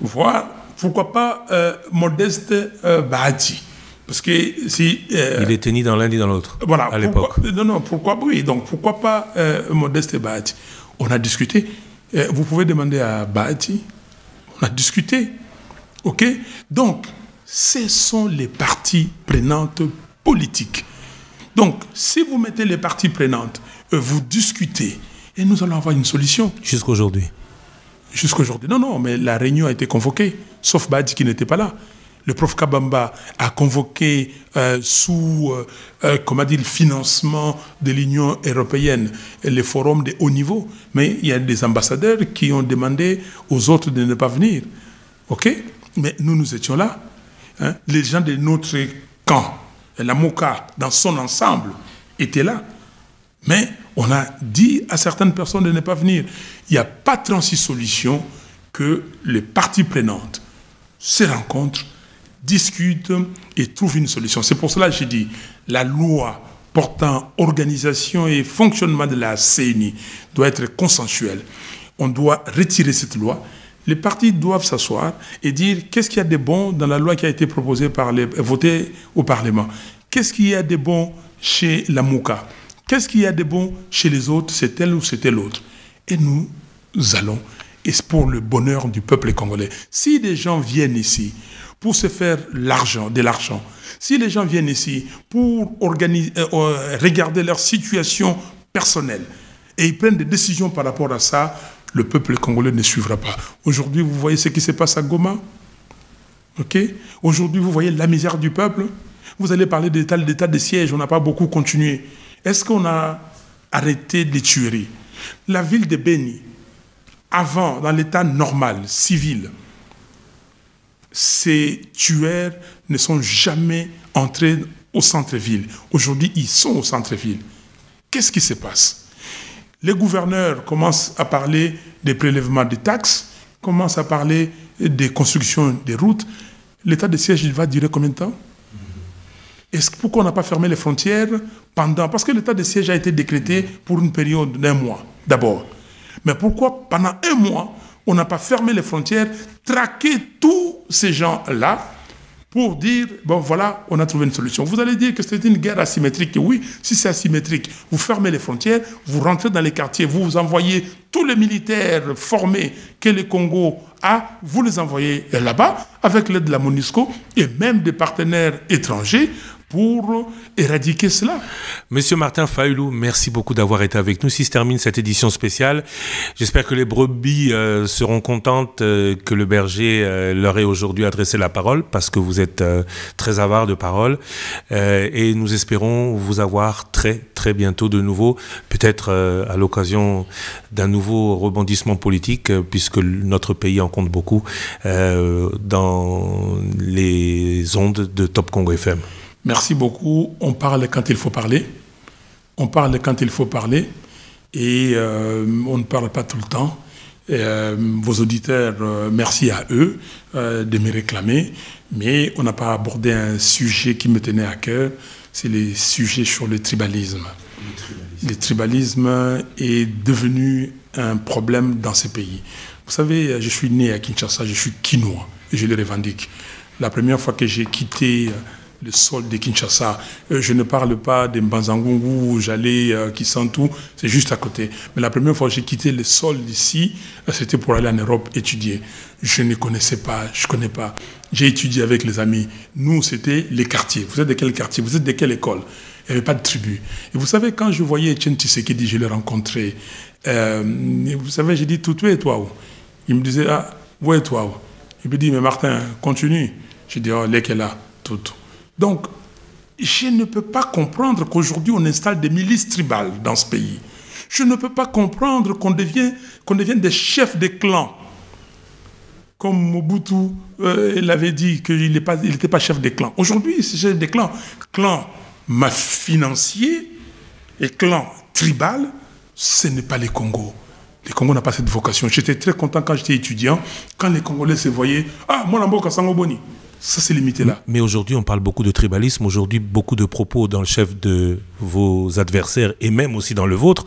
voir, pourquoi pas Modeste Bahati. Parce que si... euh, Il était ni dans l'un ni dans l'autre voilà, à l'époque. Non, non, pourquoi oui, donc pourquoi pas euh, Modeste Bahati On a discuté. Euh, vous pouvez demander à Bahati. On a discuté. OK? Donc, ce sont les parties prenantes politiques. Donc, si vous mettez les parties prenantes, vous discutez, et nous allons avoir une solution Jusqu'aujourd'hui. jusqu'aujourd'hui. Non, non, mais la réunion a été convoquée, sauf Badi qui n'était pas là. Le prof Kabamba a convoqué euh, sous, euh, euh, le financement de l'Union européenne les forums de haut niveau. Mais il y a des ambassadeurs qui ont demandé aux autres de ne pas venir. OK? Mais nous, nous étions là. hein. Les gens de notre camp, la MOCA, dans son ensemble, étaient là. Mais on a dit à certaines personnes de ne pas venir. Il n'y a pas 36 solutions que les parties prenantes se rencontrent, discutent et trouvent une solution. C'est pour cela que j'ai dit la loi portant organisation et fonctionnement de la CNI doit être consensuelle. On doit retirer cette loi. Les partis doivent s'asseoir et dire qu'est-ce qu'il y a de bon dans la loi qui a été proposée par les, votée au Parlement? Qu'est-ce qu'il y a de bon chez la MOUCA Qu'est-ce qu'il y a de bon chez les autres? C'est tel ou c'est tel autre. Et nous allons, et c'est pour le bonheur du peuple congolais. Si des gens viennent ici pour se faire l'argent, de l'argent, si les gens viennent ici pour euh, euh, regarder leur situation personnelle, et ils prennent des décisions par rapport à ça, le peuple congolais ne suivra pas. Aujourd'hui, vous voyez ce qui se passe à Goma. Aujourd'hui, vous voyez la misère du peuple. Vous allez parler d'état, d'état de siège, on n'a pas beaucoup continué. Est-ce qu'on a arrêté les tueries La ville de Beni, avant, dans l'état normal, civil, ces tueurs ne sont jamais entrés au centre-ville. Aujourd'hui, ils sont au centre-ville. Qu'est-ce qui se passe? Les gouverneurs commencent à parler des prélèvements de taxes, commencent à parler des constructions des routes. L'état de siège, il va durer combien de temps? Est-ce pourquoi on n'a pas fermé les frontières pendant? Parce que l'état de siège a été décrété pour une période d'un mois, d'abord. Mais pourquoi pendant un mois, on n'a pas fermé les frontières, traqué tous ces gens-là pour dire, bon voilà, on a trouvé une solution. Vous allez dire que c'est une guerre asymétrique. Oui, si c'est asymétrique, vous fermez les frontières, vous rentrez dans les quartiers, vous, envoyez tous les militaires formés que le Congo a, vous les envoyez là-bas avec l'aide de la MONUSCO et même des partenaires étrangers pour éradiquer cela. Monsieur Martin Fayoulou, merci beaucoup d'avoir été avec nous. Si se termine cette édition spéciale, j'espère que les brebis euh, seront contentes euh, que le berger euh, leur ait aujourd'hui adressé la parole, parce que vous êtes très avare de parole. et nous espérons vous avoir très, très bientôt de nouveau, peut-être à l'occasion d'un nouveau rebondissement politique, puisque notre pays en compte beaucoup dans les ondes de Top Congo FM. Merci beaucoup. On parle quand il faut parler. On parle quand il faut parler. Et euh, on ne parle pas tout le temps. Euh, vos auditeurs, euh, merci à eux de me réclamer. Mais on n'a pas abordé un sujet qui me tenait à cœur. C'est le sujet sur le tribalisme. Le tribalisme. le tribalisme est devenu un problème dans ces pays. Vous savez, je suis né à Kinshasa, je suis quinois et je le revendique. La première fois que j'ai quitté le sol de Kinshasa. Euh, je ne parle pas de Mbanzangungu j'allais, euh, qui sent tout, c'est juste à côté. Mais la première fois que j'ai quitté le sol d'ici, euh, c'était pour aller en Europe étudier. Je ne connaissais pas, je ne connais pas. J'ai étudié avec les amis. Nous, c'était les quartiers. Vous êtes de quel quartier? Vous êtes de quelle école? Il n'y avait pas de tribu. Et vous savez, quand je voyais Etienne Tshisekedi, je l'ai rencontré. vous savez, j'ai dit, tout, et toi Il me disait, ah, où et toi Il me dit, mais Martin, continue. J'ai dit, oh, les là, tout. Donc, je ne peux pas comprendre qu'aujourd'hui on installe des milices tribales dans ce pays. Je ne peux pas comprendre qu'on devienne, des chefs de clans. Comme Mobutu euh, l'avait dit qu'il n'était pas, chef de clan. Aujourd'hui, c'est chef de clan. Clan financier et clan tribal, ce n'est pas les Congo. Les Congo n'a pas cette vocation. J'étais très content quand j'étais étudiant, quand les Congolais se voyaient, ah, moi, Sango Sangoboni. Ça, c'est limité là. Mais aujourd'hui, on parle beaucoup de tribalisme. Aujourd'hui, beaucoup de propos dans le chef de vos adversaires et même aussi dans le vôtre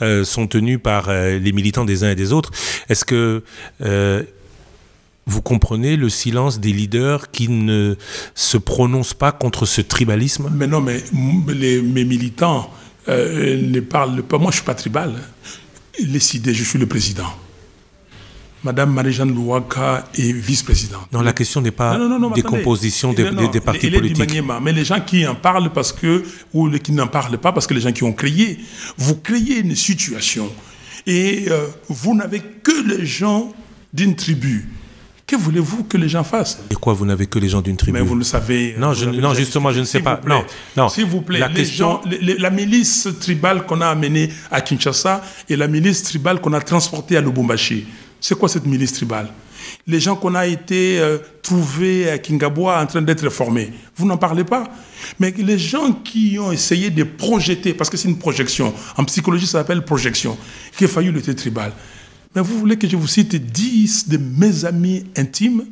euh, sont tenus par euh, les militants des uns et des autres. Est-ce que euh, vous comprenez le silence des leaders qui ne se prononcent pas contre ce tribalisme? Mais non, mais les, mes militants ne parlent pas. Moi, je ne suis pas tribal. Les idées, je suis le président. Madame Marie-Jeanne Louaka est vice-présidente. Non, la question n'est pas des compositions des, partis politiques. mais les gens qui en parlent parce que, ou qui n'en parlent pas parce que les gens qui ont créé, vous créez une situation et euh, vous n'avez que les gens d'une tribu. Que voulez-vous que les gens fassent? Et quoi, vous n'avez que les gens d'une tribu? Mais vous le savez. Non, non justement, je ne sais pas. Non, non. S'il vous plaît, la, question... la milice tribale qu'on a amenée à Kinshasa et la milice tribale qu'on a transportée à Lubumbashi, c'est quoi cette milice tribale? Les gens qu'on a été euh, trouvés à Kingaboa en train d'être formés, vous n'en parlez pas? Mais les gens qui ont essayé de projeter, parce que c'est une projection, en psychologie ça s'appelle projection, qui a failli lutter tribal. Mais vous voulez que je vous cite 10 de mes amis intimes?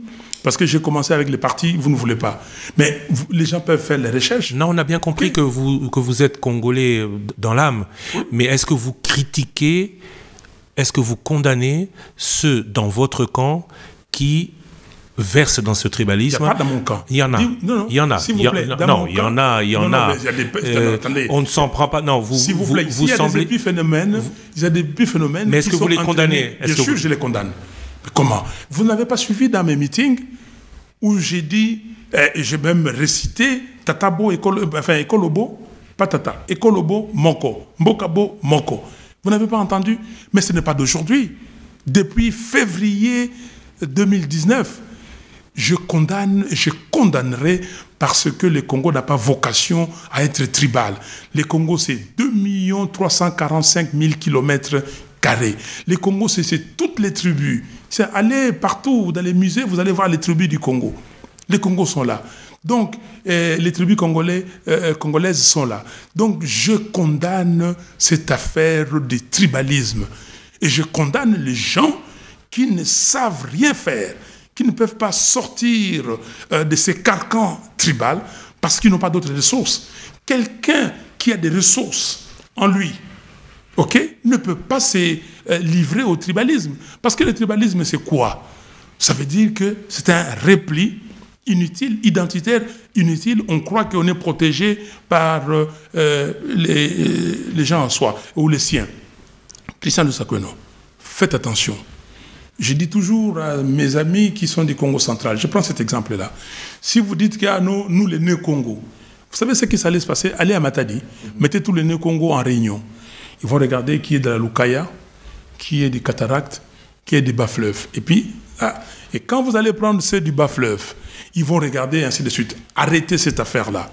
Parce que j'ai commencé avec les partis, vous ne voulez pas. Mais les gens peuvent faire les recherches. Non, on a bien compris que, vous, que vous êtes congolais euh, dans l'âme. Mais est-ce que vous critiquez est-ce que vous condamnez ceux dans votre camp qui versent dans ce tribalisme? Il n'y a pas dans mon camp. Il y en a. il y en a. S'il vous plaît. non, il y en a. Il y en a. on ne s'en prend pas. Non, vous. S'il vous plaît. Vous, il y a des épiphénomènes. Il y a des épiphénomènes. Mais est-ce que vous les condamnez? Bien sûr, je les condamne. comment? Vous n'avez pas suivi dans mes meetings où j'ai dit, et j'ai même récité Tatabo, enfin, Ekolobo, pas Tata, Ekolobo, Moko, Mbokabo, Moko. Vous n'avez pas entendu Mais ce n'est pas d'aujourd'hui. depuis février 2019, je condamne, je condamnerai parce que le Congo n'a pas vocation à être tribal. Le Congo, c'est 2 345 000 kilomètres carrés. Le Congo, c'est toutes les tribus. Allez partout dans les musées, vous allez voir les tribus du Congo. Les Congos sont là. Donc, eh, les tribus euh, euh, congolaises sont là. Donc, je condamne cette affaire de tribalisme. Et je condamne les gens qui ne savent rien faire, qui ne peuvent pas sortir euh, de ces carcans tribaux parce qu'ils n'ont pas d'autres ressources. Quelqu'un qui a des ressources en lui, ok, ne peut pas se livrer au tribalisme. Parce que le tribalisme, c'est quoi? Ça veut dire que c'est un repli inutile, identitaire, inutile. On croit qu'on est protégé par euh, euh, les, gens en soi ou les siens. Christian de Sakweno, faites attention. Je dis toujours à mes amis qui sont du Congo central, je prends cet exemple-là. Si vous dites qu'il y a nous, nous les nœuds Congo, vous savez ce qui s'allait se passer? Allez à Matadi, mettez tous les nœuds Congo en réunion. Ils vont regarder qui est de la Lukaya, qui est du cataracte, qui est du bas-fleuve. Et puis, ah, et quand vous allez prendre ceux du bas-fleuve, ils vont regarder ainsi de suite. Arrêtez cette affaire-là.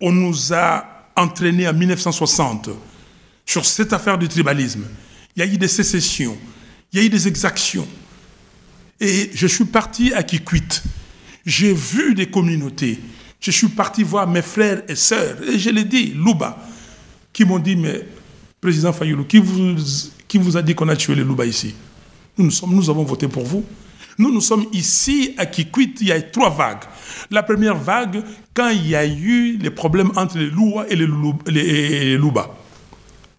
On nous a entraînés en 1960 sur cette affaire du tribalisme. Il y a eu des sécessions, il y a eu des exactions. Et je suis parti à Kikwit. J'ai vu des communautés. Je suis parti voir mes frères et sœurs. Et je l'ai dit, Louba, qui m'ont dit, mais président Fayoulou, qui vous, qui vous a dit qu'on a tué les Louba ici? Nous, sommes, nous avons voté pour vous. Nous, nous sommes ici à Kikwit, il y a trois vagues. La première vague, quand il y a eu les problèmes entre les Loua et les, Louba.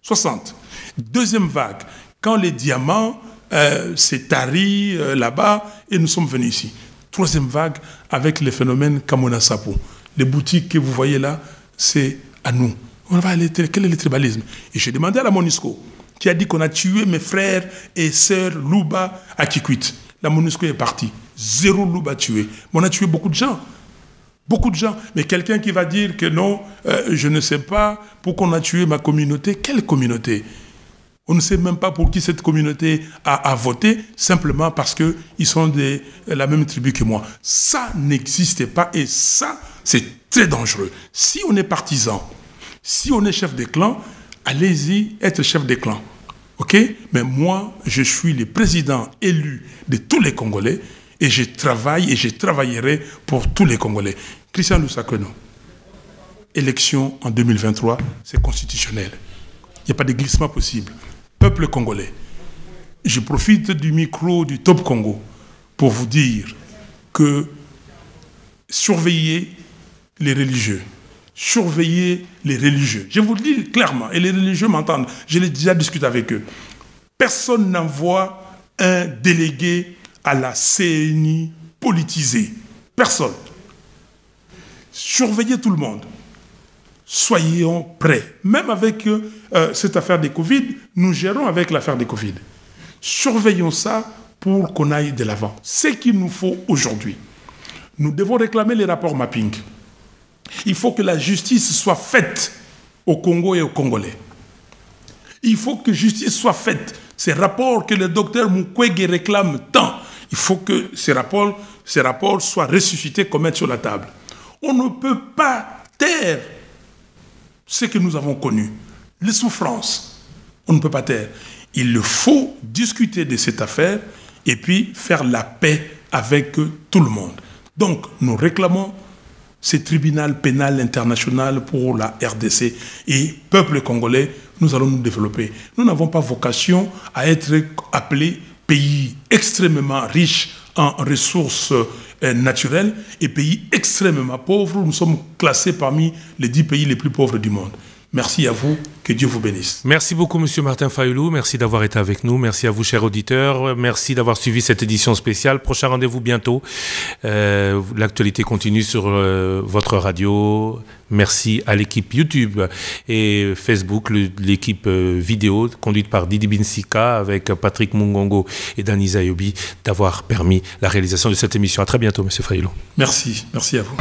60. Deuxième vague, quand les diamants euh, s'est tari euh, là-bas et nous sommes venus ici. Troisième vague, avec le phénomène Kamona Sapo. Les boutiques que vous voyez là, c'est à nous. On va aller, quel est le tribalisme? Et j'ai demandé à la Monisco, qui a dit qu'on a tué mes frères et sœurs Louba à Kikwit. La MONUSCO est partie. Zéro loup a tué. Mais on a tué beaucoup de gens. Beaucoup de gens. Mais quelqu'un qui va dire que non, euh, je ne sais pas pourquoi on a tué ma communauté. Quelle communauté? On ne sait même pas pour qui cette communauté a, voté, simplement parce qu'ils sont de la même tribu que moi. Ça n'existait pas et ça, c'est très dangereux. Si on est partisan, si on est chef de clan, allez-y être chef de clan. OK? Mais moi, je suis le président élu de tous les Congolais et je travaille et je travaillerai pour tous les Congolais. Christian Lusakeno, élection en 2023, c'est constitutionnel. Il n'y a pas de glissement possible. Peuple congolais, je profite du micro du Top Congo pour vous dire que surveillez les religieux surveiller les religieux. Je vous le dis clairement, et les religieux m'entendent, je l'ai déjà discuté avec eux. Personne n'envoie un délégué à la CNI politisé. Personne. Surveillez tout le monde. Soyons prêts. Même avec euh, cette affaire des Covid, nous gérons avec l'affaire des Covid. Surveillons ça pour qu'on aille de l'avant. Ce qu'il nous faut aujourd'hui. Nous devons réclamer les rapports mapping. Il faut que la justice soit faite au Congo et aux Congolais. Il faut que justice soit faite. Ces rapports que le docteur Mukwege réclame tant, il faut que ces rapports, ces rapports soient ressuscités comme mettre sur la table. On ne peut pas taire ce que nous avons connu, les souffrances. On ne peut pas taire. Il faut discuter de cette affaire et puis faire la paix avec tout le monde. Donc, nous réclamons ce tribunal pénal international pour la RDC et peuple congolais, nous allons nous développer. Nous n'avons pas vocation à être appelés pays extrêmement riches en ressources euh, naturelles et pays extrêmement pauvres. Nous sommes classés parmi les dix pays les plus pauvres du monde. Merci à vous. Que Dieu vous bénisse. Merci beaucoup, Monsieur Martin Fayoulou. Merci d'avoir été avec nous. Merci à vous, chers auditeurs. Merci d'avoir suivi cette édition spéciale. Prochain rendez-vous bientôt. Euh, l'actualité continue sur euh, votre radio. Merci à l'équipe YouTube et Facebook, l'équipe euh, vidéo conduite par Didi Binsika avec Patrick Mungongo et Dani Zayobi d'avoir permis la réalisation de cette émission. À très bientôt, Monsieur Fayoulou. Merci. Merci à vous.